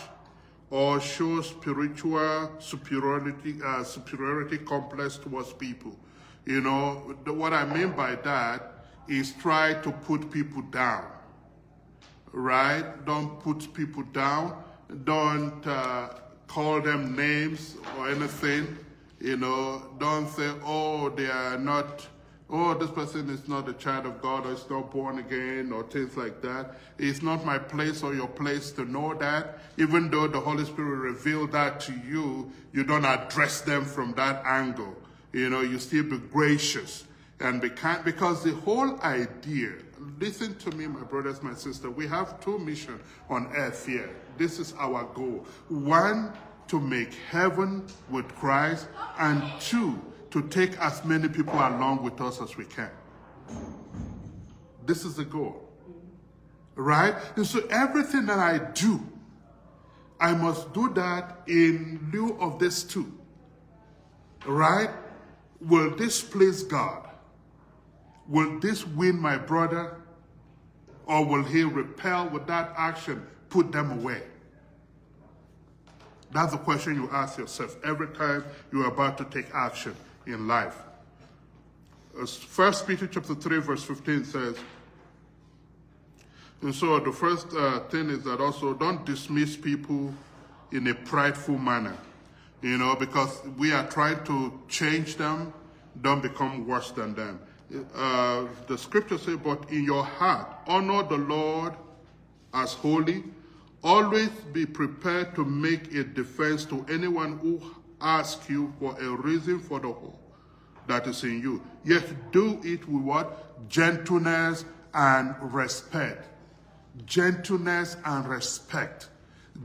or show spiritual superiority, uh, superiority complex towards people. You know, what I mean by that is try to put people down, right? Don't put people down. Don't uh, call them names or anything. You know, don't say, oh, they are not, oh, this person is not a child of God or is not born again or things like that. It's not my place or your place to know that. Even though the Holy Spirit revealed that to you, you don't address them from that angle. You know, you still be gracious and be kind because the whole idea, listen to me, my brothers, my sister, we have two missions on earth here. This is our goal. One, to make heaven with Christ, and two, to take as many people along with us as we can. This is the goal. Right? And so everything that I do, I must do that in lieu of this too. Right? Will this please God? Will this win my brother? Or will he repel with that action, put them away? That's the question you ask yourself every time you're about to take action in life. First Peter chapter 3 verse 15 says, and so the first uh, thing is that also don't dismiss people in a prideful manner. You know, because we are trying to change them, don't become worse than them. Uh, the scripture says, but in your heart, honor the Lord as holy. Always be prepared to make a defense to anyone who asks you for a reason for the hope that is in you. Yet do it with what? Gentleness and respect. Gentleness and respect.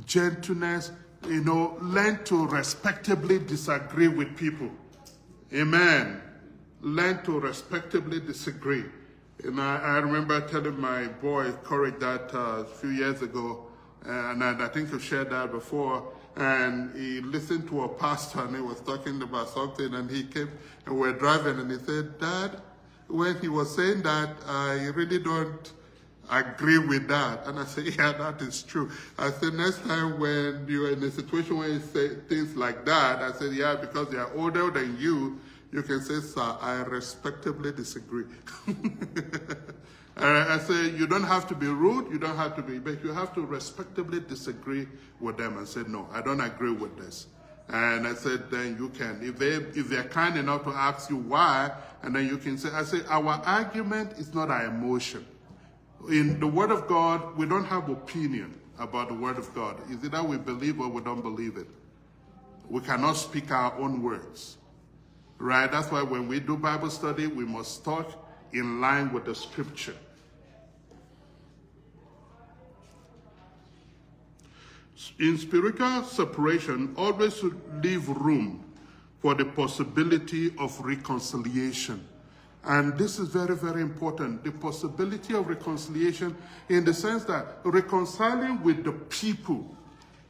Gentleness, you know, learn to respectably disagree with people. Amen. Learn to respectably disagree. And I, I remember telling my boy, Corey, that uh, a few years ago, and I, I think I've shared that before, and he listened to a pastor and he was talking about something and he came and we're driving and he said, Dad, when he was saying that, I really don't agree with that. And I said, yeah, that is true. I said, next time when you're in a situation where you say things like that, I said, yeah, because they are older than you, you can say, sir, I respectably disagree. I say you don't have to be rude, you don't have to be, but you have to respectably disagree with them and say, no, I don't agree with this. And I said, then you can. If they if they're kind enough to ask you why, and then you can say, I say, our argument is not our emotion. In the Word of God, we don't have opinion about the Word of God. That we believe or we don't believe it? We cannot speak our own words. Right? That's why when we do Bible study, we must talk in line with the scripture. In spiritual separation, always should leave room for the possibility of reconciliation. And this is very, very important. The possibility of reconciliation in the sense that reconciling with the people,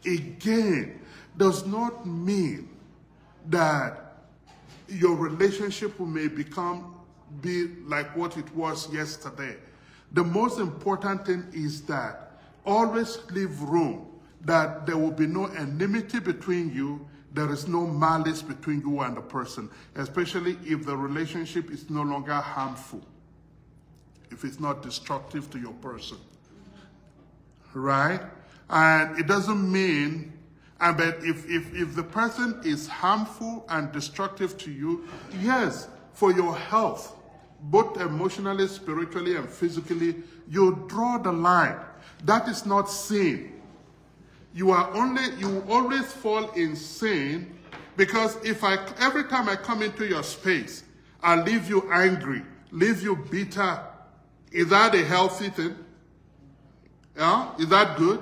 again, does not mean that your relationship may become be like what it was yesterday. The most important thing is that always leave room that there will be no enmity between you, there is no malice between you and the person, especially if the relationship is no longer harmful, if it's not destructive to your person. Right? And it doesn't mean, and but if, if, if the person is harmful and destructive to you, yes, for your health, both emotionally, spiritually, and physically, you draw the line. That is not sin you are only you always fall in sin because if I every time I come into your space, I leave you angry, leave you bitter. Is that a healthy thing? Yeah? Is that good?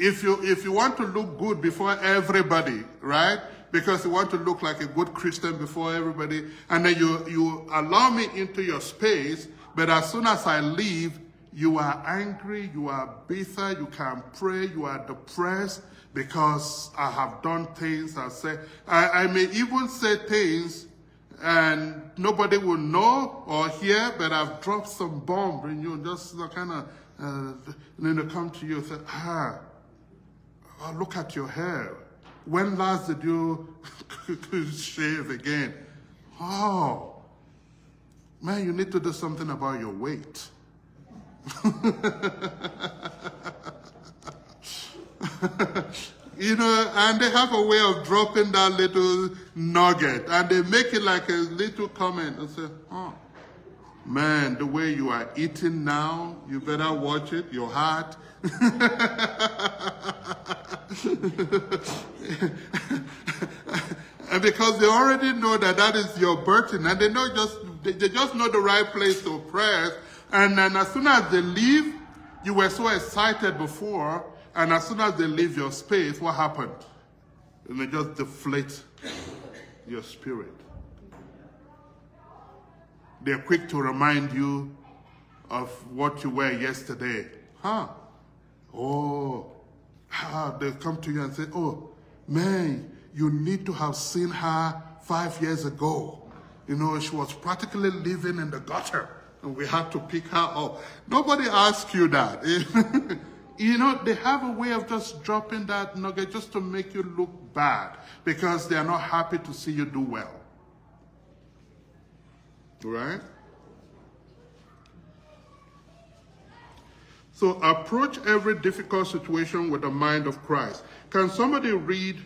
If you if you want to look good before everybody, right? Because you want to look like a good Christian before everybody, and then you you allow me into your space, but as soon as I leave, you are angry, you are bitter, you can pray, you are depressed because I have done things I say. I, I may even say things and nobody will know or hear, but I've dropped some bomb and you just kind of, uh, they come to you and say, ah, oh, look at your hair. When last did you shave again? Oh, man, you need to do something about your weight. you know, and they have a way of dropping that little nugget and they make it like a little comment and say, man, the way you are eating now, you better watch it, your heart. and because they already know that that is your burden and they know just, they just know the right place to press and then as soon as they leave, you were so excited before, and as soon as they leave your space, what happened? And they just deflate your spirit. They're quick to remind you of what you were yesterday. Huh? Oh, ah, they come to you and say, oh, man, you need to have seen her five years ago. You know, she was practically living in the gutter and we had to pick her up. Nobody asked you that. you know, they have a way of just dropping that nugget just to make you look bad because they are not happy to see you do well. Right? So approach every difficult situation with the mind of Christ. Can somebody read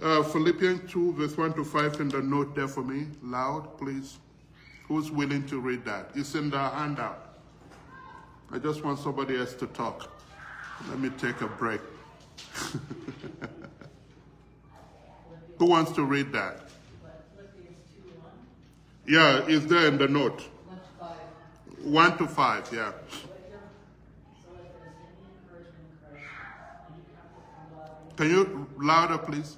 uh, Philippians 2, verse 1 to 5 in the note there for me? Loud, please. Who's willing to read that? It's in the handout. I just want somebody else to talk. Let me take a break. Who wants to read that? Yeah, it's there in the note. One to five, yeah. Can you louder, please?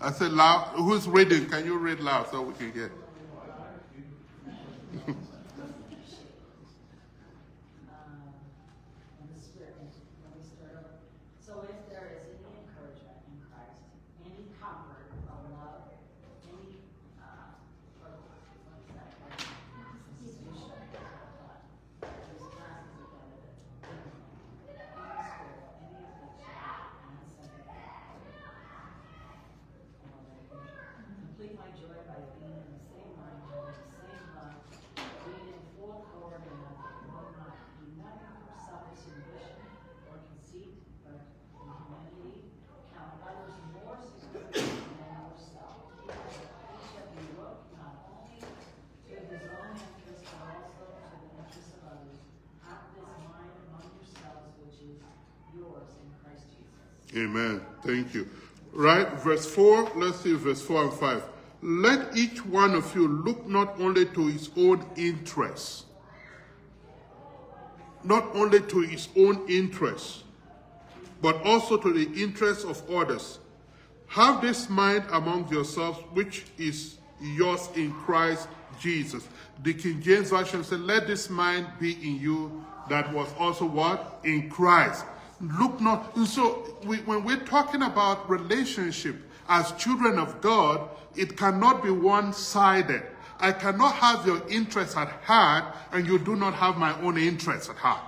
I said loud. Who's reading? Can you read loud so we can get? So if there is any encouragement in Christ, any comfort of love, any, uh, or what's that? like, institution, uh, there's classes of benefit, any school, any affliction, and sympathy. Complete my joy by being in the same mind, having the same love, being in full accord and of one mind, do nothing for selfish ambition or conceit, but in humility count others more significant than yourself. Each of you look not only to his own interest, but also to the interest of others. Have this mind among yourselves, which is yours in Christ Jesus. Amen. Thank you. Right? Verse 4, let's see verse 4 and 5. Let each one of you look not only to his own interests, not only to his own interests, but also to the interests of others. Have this mind among yourselves, which is yours in Christ Jesus. The King James Version said, Let this mind be in you that was also what? In Christ. Look not. And so we, when we're talking about relationship as children of God, it cannot be one-sided. I cannot have your interests at heart and you do not have my own interests at heart.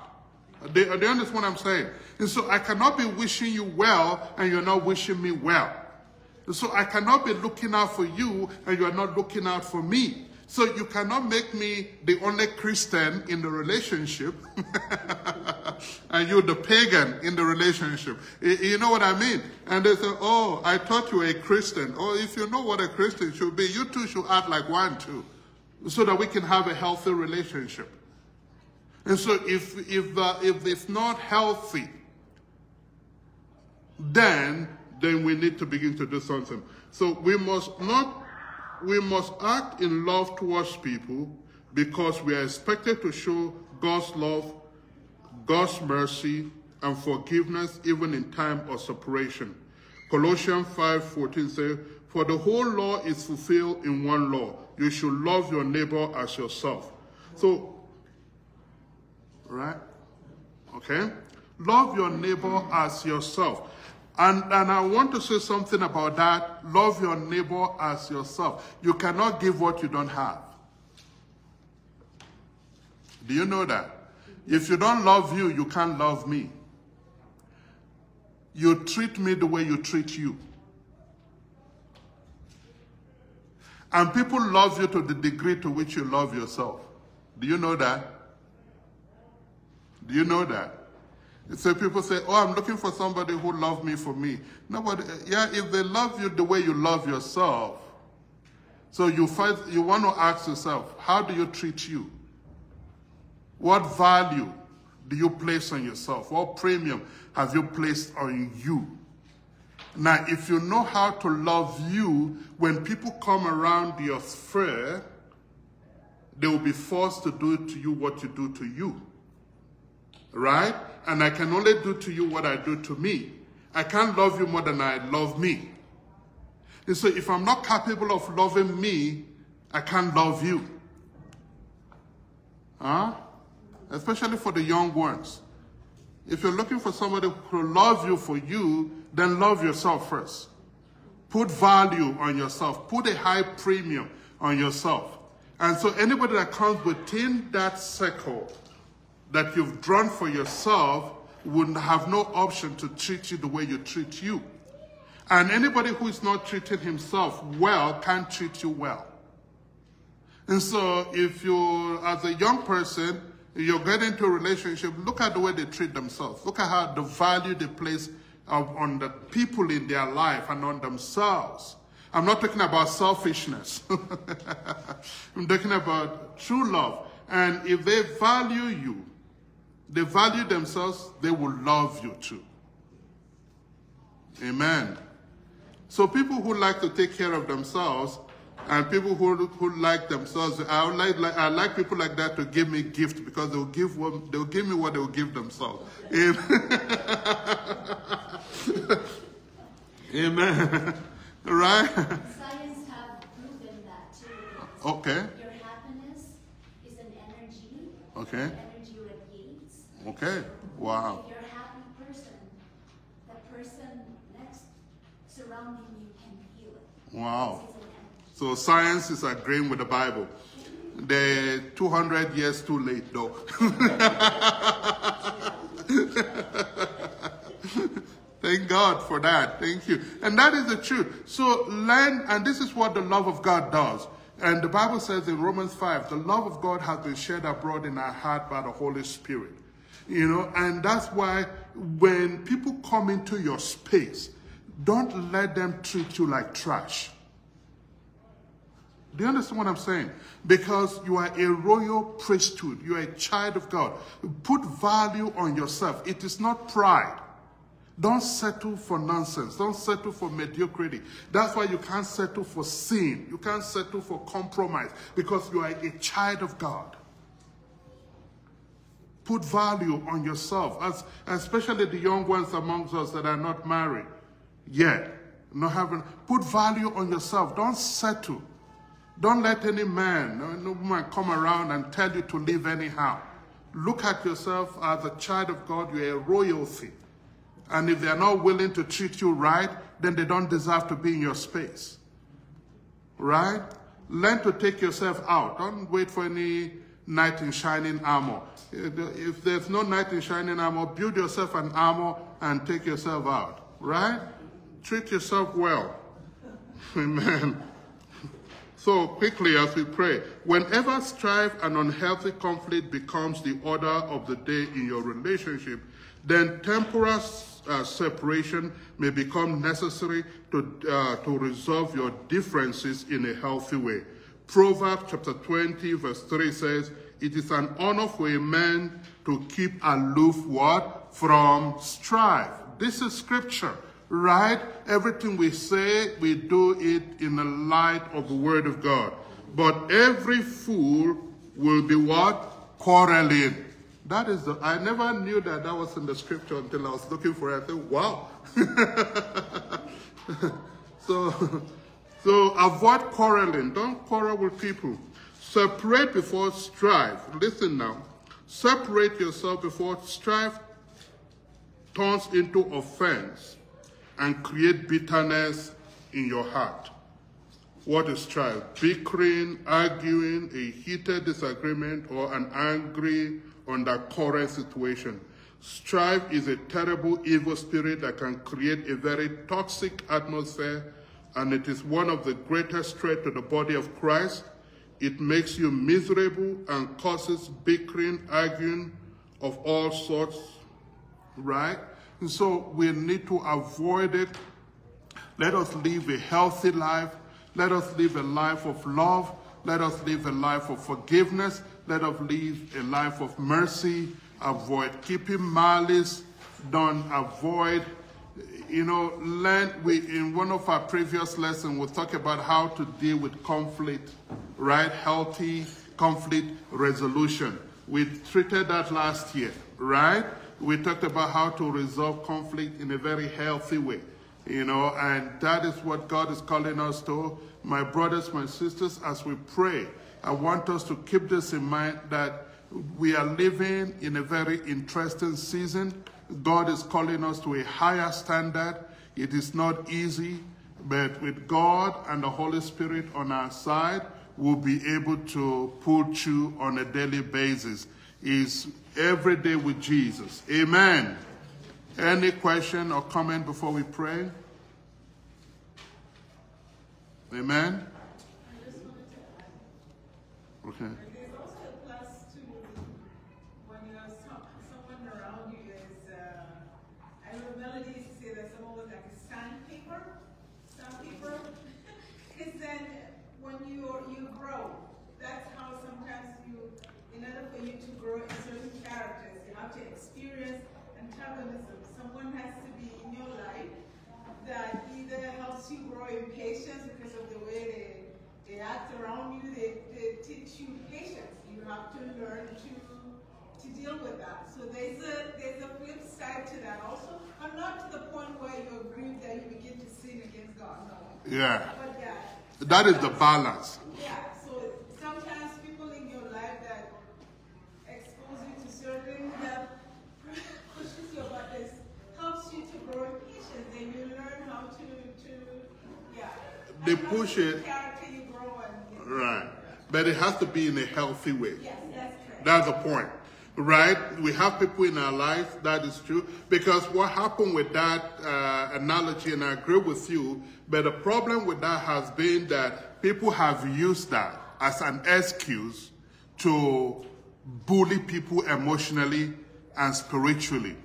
They, they understand what I'm saying? And so I cannot be wishing you well and you're not wishing me well. And so I cannot be looking out for you and you are not looking out for me. So you cannot make me the only Christian in the relationship and you the pagan in the relationship. You know what I mean? And they say, oh, I thought you were a Christian. Oh, if you know what a Christian should be, you two should act like one too so that we can have a healthy relationship. And so if, if, uh, if it's not healthy, then, then we need to begin to do something. So we must not, we must act in love towards people because we are expected to show God's love, God's mercy, and forgiveness even in time of separation. Colossians 5:14 says, "For the whole law is fulfilled in one law: you should love your neighbor as yourself." So, right? Okay? Love your neighbor as yourself. And, and I want to say something about that. Love your neighbor as yourself. You cannot give what you don't have. Do you know that? If you don't love you, you can't love me. You treat me the way you treat you. And people love you to the degree to which you love yourself. Do you know that? Do you know that? So people say, oh, I'm looking for somebody who loves me for me. Nobody, yeah, if they love you the way you love yourself, so you find, you want to ask yourself, how do you treat you? What value do you place on yourself? What premium have you placed on you? Now, if you know how to love you, when people come around your sphere, they will be forced to do to you what you do to you. Right? And I can only do to you what I do to me. I can't love you more than I love me. And so if I'm not capable of loving me, I can't love you. Huh? Especially for the young ones. If you're looking for somebody who will love you for you, then love yourself first. Put value on yourself. Put a high premium on yourself. And so anybody that comes within that circle that you've drawn for yourself would have no option to treat you the way you treat you. And anybody who is not treating himself well can't treat you well. And so if you, as a young person, you get into a relationship, look at the way they treat themselves. Look at how the value they place on the people in their life and on themselves. I'm not talking about selfishness. I'm talking about true love. And if they value you, they value themselves, they will love you too. Amen. So people who like to take care of themselves and people who, who like themselves, I like, like, I like people like that to give me gift because they'll give what, they'll give me what they'll give themselves. Amen. Amen. right? Science have proven that too. Okay. Your happiness is an energy. Okay. Okay. Wow. If you're a happy person, the person next surrounding you can feel it. Wow. It's an energy. So science is agreeing with the Bible. They're 200 years too late, though. Thank God for that. Thank you. And that is the truth. So learn, and this is what the love of God does. And the Bible says in Romans 5, the love of God has been shed abroad in our heart by the Holy Spirit. You know, and that's why when people come into your space, don't let them treat you like trash. Do you understand what I'm saying? Because you are a royal priesthood, you are a child of God. Put value on yourself. It is not pride. Don't settle for nonsense. Don't settle for mediocrity. That's why you can't settle for sin. You can't settle for compromise because you are a child of God. Put value on yourself, as, especially the young ones amongst us that are not married yet. Not having, put value on yourself. Don't settle. Don't let any man, no woman come around and tell you to live anyhow. Look at yourself as a child of God. You're a royalty. And if they're not willing to treat you right, then they don't deserve to be in your space. Right? Learn to take yourself out. Don't wait for any knight in shining armor. If there's no knight in shining armor, build yourself an armor and take yourself out. Right? Treat yourself well. Amen. So quickly as we pray, whenever strife and unhealthy conflict becomes the order of the day in your relationship, then temporal uh, separation may become necessary to, uh, to resolve your differences in a healthy way. Proverbs chapter 20 verse 3 says, it is an honor for a man to keep aloof what? From strife. This is scripture right? Everything we say, we do it in the light of the word of God. But every fool will be what? Quarreling. That is the, I never knew that that was in the scripture until I was looking for it. I said, wow. so, so avoid quarreling. Don't quarrel with people. Separate before strife. Listen now. Separate yourself before strife turns into offense and create bitterness in your heart. What is strife? Bickering, arguing, a heated disagreement, or an angry, undercurrent situation. Strife is a terrible evil spirit that can create a very toxic atmosphere, and it is one of the greatest threats to the body of Christ. It makes you miserable and causes bickering, arguing of all sorts, right? And so we need to avoid it. Let us live a healthy life. Let us live a life of love. Let us live a life of forgiveness. Let us live a life of mercy. Avoid keeping malice. Don't avoid, you know, learn. We in one of our previous lessons we talked about how to deal with conflict, right? Healthy conflict resolution. We treated that last year, right? we talked about how to resolve conflict in a very healthy way, you know, and that is what God is calling us to. My brothers, my sisters, as we pray, I want us to keep this in mind that we are living in a very interesting season. God is calling us to a higher standard. It is not easy, but with God and the Holy Spirit on our side, we'll be able to pull through on a daily basis. Is every day with Jesus. Amen. Any question or comment before we pray? Amen. Okay. and this also applies to you you grow. That's how sometimes you, in order for you to grow in certain you to experience antagonism. Someone has to be in your life that either helps you grow in patience because of the way they, they act around you, they, they teach you patience. You have to learn to to deal with that. So there's a there's a flip side to that also, but not to the point where you're grieved that you begin to sin against God. No. Yeah. But yeah. That is the balance. Yeah, so sometimes people in your life that expose you to certain that pushes your buttons helps you to grow in patience. Then you learn how to to yeah. They push it- Character you grow and Right. But it has to be in a healthy way. yes, that's. That's the point. Right? We have people in our lives, that is true. Because what happened with that uh, analogy, and I agree with you, but the problem with that has been that people have used that as an excuse to bully people emotionally and spiritually.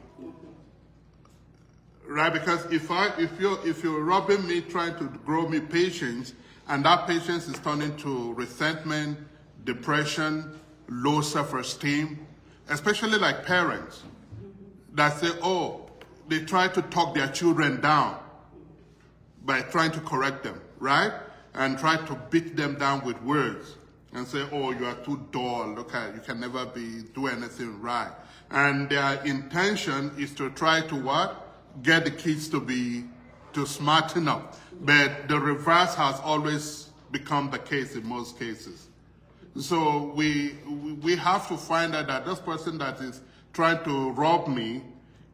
Right? Because if I if you're if you're robbing me trying to grow me patience and that patience is turning to resentment, depression, low self-esteem, especially like parents that say, oh, they try to talk their children down by trying to correct them, right? And try to beat them down with words and say, oh, you are too dull. Look at you can never be do anything right. And their intention is to try to what? Get the kids to be to smarten up. But the reverse has always become the case in most cases. So we we- have to find out that this person that is trying to rob me,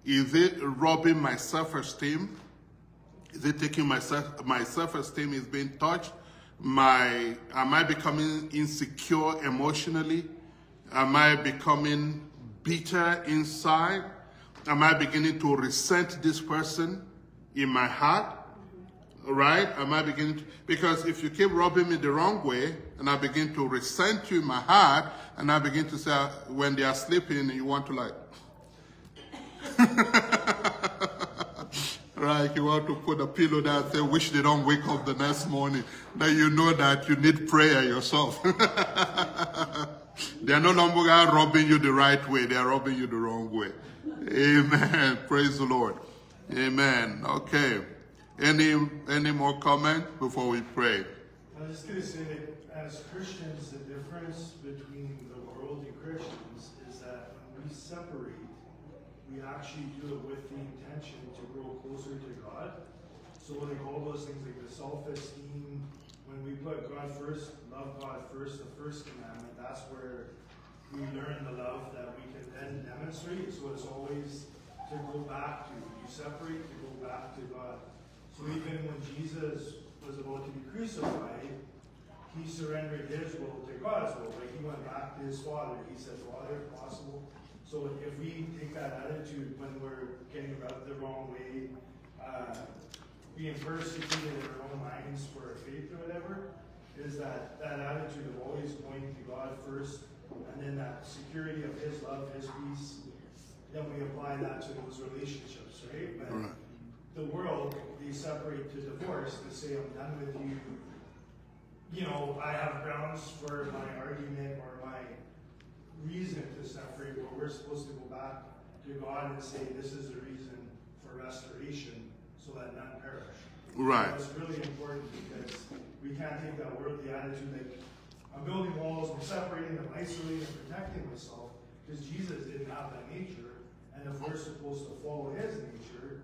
is it robbing my self-esteem? Is it taking my self my self-esteem is being touched? My am I becoming insecure emotionally? Am I becoming bitter inside? Am I beginning to resent this person in my heart? Right? Am I beginning to, because if you keep rubbing me the wrong way, and I begin to resent you in my heart, and I begin to say when they are sleeping, you want to like Right, you want to put a pillow there and say, wish they don't wake up the next morning. Then you know that you need prayer yourself. they are no longer robbing you the right way, they are robbing you the wrong way. Amen. Praise the Lord. Amen. Okay. Any any more comment before we pray? I was just gonna say that as Christians, the difference between the world and Christians is that when we separate, we actually do it with the intention to grow closer to God. So when they call those things like the self-esteem, when we put God first, love God first, the first commandment, that's where we learn the love that we can then demonstrate. So it's always to go back to. You separate to go back to God. So even when Jesus was about to be crucified, he surrendered his will to God's will. Like he went back to his father. He said, Father, if possible. So if we take that attitude when we're getting rubbed the wrong way, uh, being persecuted in our own minds for our faith or whatever, is that that attitude of always going to God first, and then that security of His love, His peace. Then we apply that to those relationships, right? But Right. the world, they separate to divorce to say, I'm done with you. You know, I have grounds for my argument or my reason to separate, but we're supposed to go back to God and say, this is the reason for restoration so that none perish. Right. That's really important because we can't take that worldly attitude like, I'm building walls, I'm separating, I'm isolating, I'm protecting myself, because Jesus didn't have that nature. And if we're supposed to follow his nature,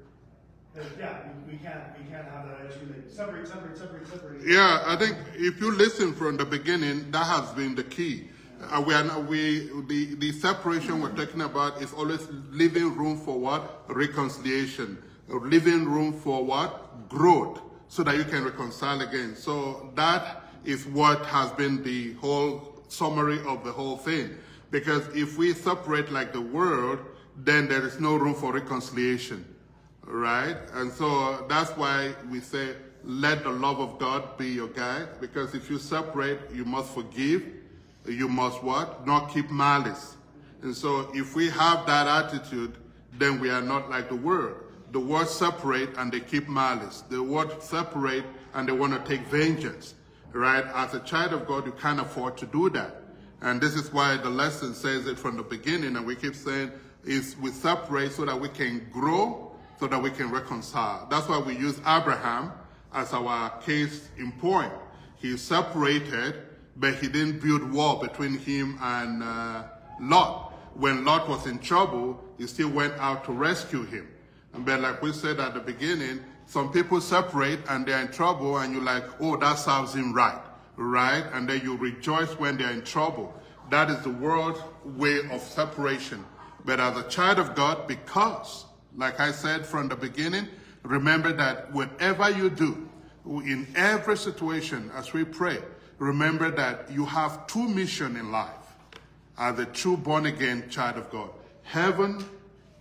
then yeah, we, we can't we can't have that attitude like separate, separate, separate, separate. Yeah, I think if you listen from the beginning, that has been the key. Uh, we are not, we the the separation we're talking about is always leaving room for what reconciliation, leaving room for what growth, so that you can reconcile again. So that is what has been the whole summary of the whole thing. Because if we separate like the world, then there is no room for reconciliation right? And so that's why we say, let the love of God be your guide, because if you separate, you must forgive, you must what? Not keep malice. And so if we have that attitude, then we are not like the world. The world separate and they keep malice. The world separate and they want to take vengeance, right? As a child of God, you can't afford to do that. And this is why the lesson says it from the beginning, and we keep saying is we separate so that we can grow, so that we can reconcile. That's why we use Abraham as our case in point. He separated, but he didn't build wall between him and uh, Lot. When Lot was in trouble, he still went out to rescue him. And but like we said at the beginning, some people separate and they're in trouble, and you're like, oh, that serves him right, right? And then you rejoice when they're in trouble. That is the world way of separation. But as a child of God, because, like I said from the beginning, remember that whatever you do, in every situation, as we pray, remember that you have two missions in life as a true born again child of God heaven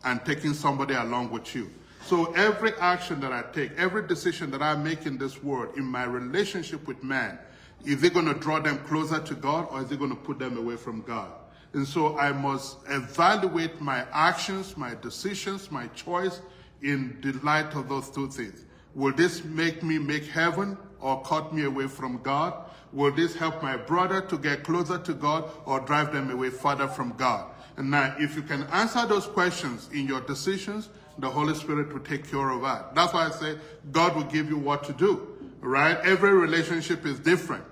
and taking somebody along with you. So every action that I take, every decision that I make in this world, in my relationship with man, is it going to draw them closer to God or is it going to put them away from God? And so I must evaluate my actions, my decisions, my choice in the light of those two things. Will this make me make heaven or cut me away from God? Will this help my brother to get closer to God or drive them away further from God? And now, if you can answer those questions in your decisions, the Holy Spirit will take care of that. That's why I say God will give you what to do, right? Every relationship is different.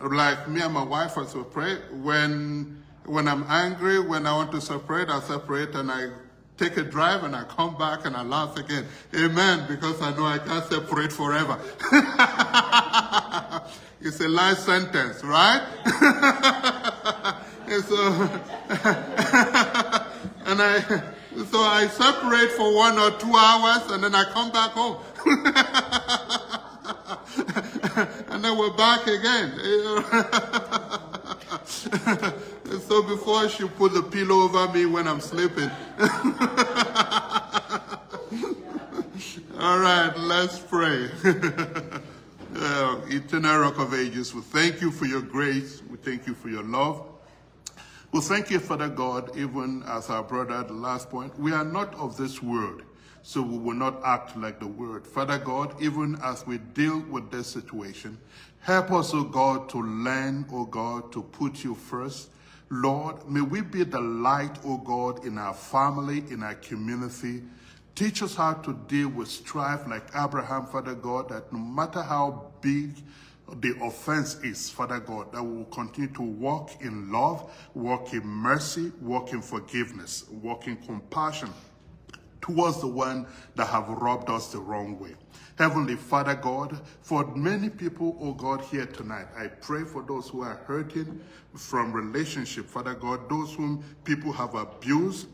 Like me and my wife, I separate. When, when I'm angry, when I want to separate, I separate and I take a drive and I come back and I laugh again. Amen. Because I know I can't separate forever. it's a life sentence, right? and so, and I, so I separate for one or two hours and then I come back home. and then we're back again. so before she put the pillow over me when I'm sleeping. All right, let's pray. uh, eternal rock of ages, we thank you for your grace. We thank you for your love. We thank you, Father God, even as our brother at the last point, we are not of this world, so we will not act like the world. Father God, even as we deal with this situation, help us, O God, to learn, O God, to put you first. Lord, may we be the light, O God, in our family, in our community. Teach us how to deal with strife like Abraham, Father God, that no matter how big the offense is, Father God, that we will continue to walk in love, walk in mercy, walk in forgiveness, walk in compassion towards the one that have robbed us the wrong way. Heavenly Father God, for many people, oh God, here tonight, I pray for those who are hurting from relationship, Father God, those whom people have abused,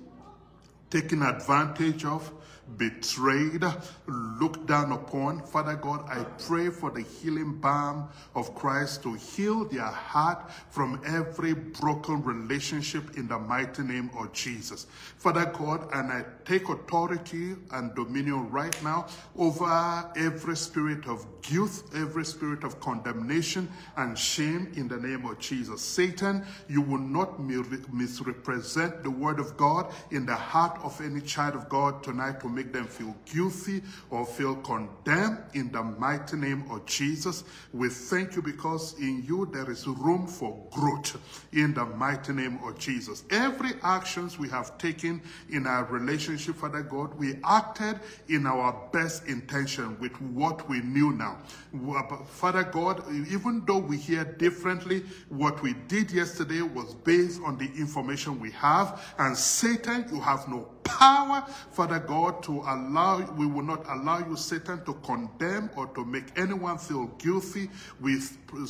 taken advantage of, betrayed, looked down upon. Father God, I pray for the healing balm of Christ to heal their heart from every broken relationship in the mighty name of Jesus. Father God, and I take authority and dominion right now over every spirit of guilt, every spirit of condemnation and shame in the name of Jesus. Satan, you will not misrepresent the word of God in the heart of any child of God tonight to make them feel guilty or feel condemned in the mighty name of Jesus. We thank you because in you there is room for growth in the mighty name of Jesus. Every actions we have taken in our relationship, Father God, we acted in our best intention with what we knew now. Uh, Father God, even though we hear differently, what we did yesterday was based on the information we have. And Satan, you have no power, Father God, to allow, we will not allow you, Satan, to condemn or to make anyone feel guilty. We,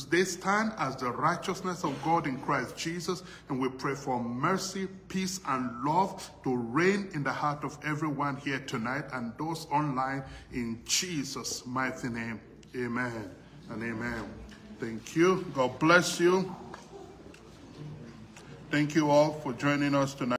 they stand as the righteousness of God in Christ Jesus, and we pray for mercy, peace, and love to reign in the heart of everyone here tonight and those online in Jesus' mighty name. Amen and amen. Thank you. God bless you. Thank you all for joining us tonight.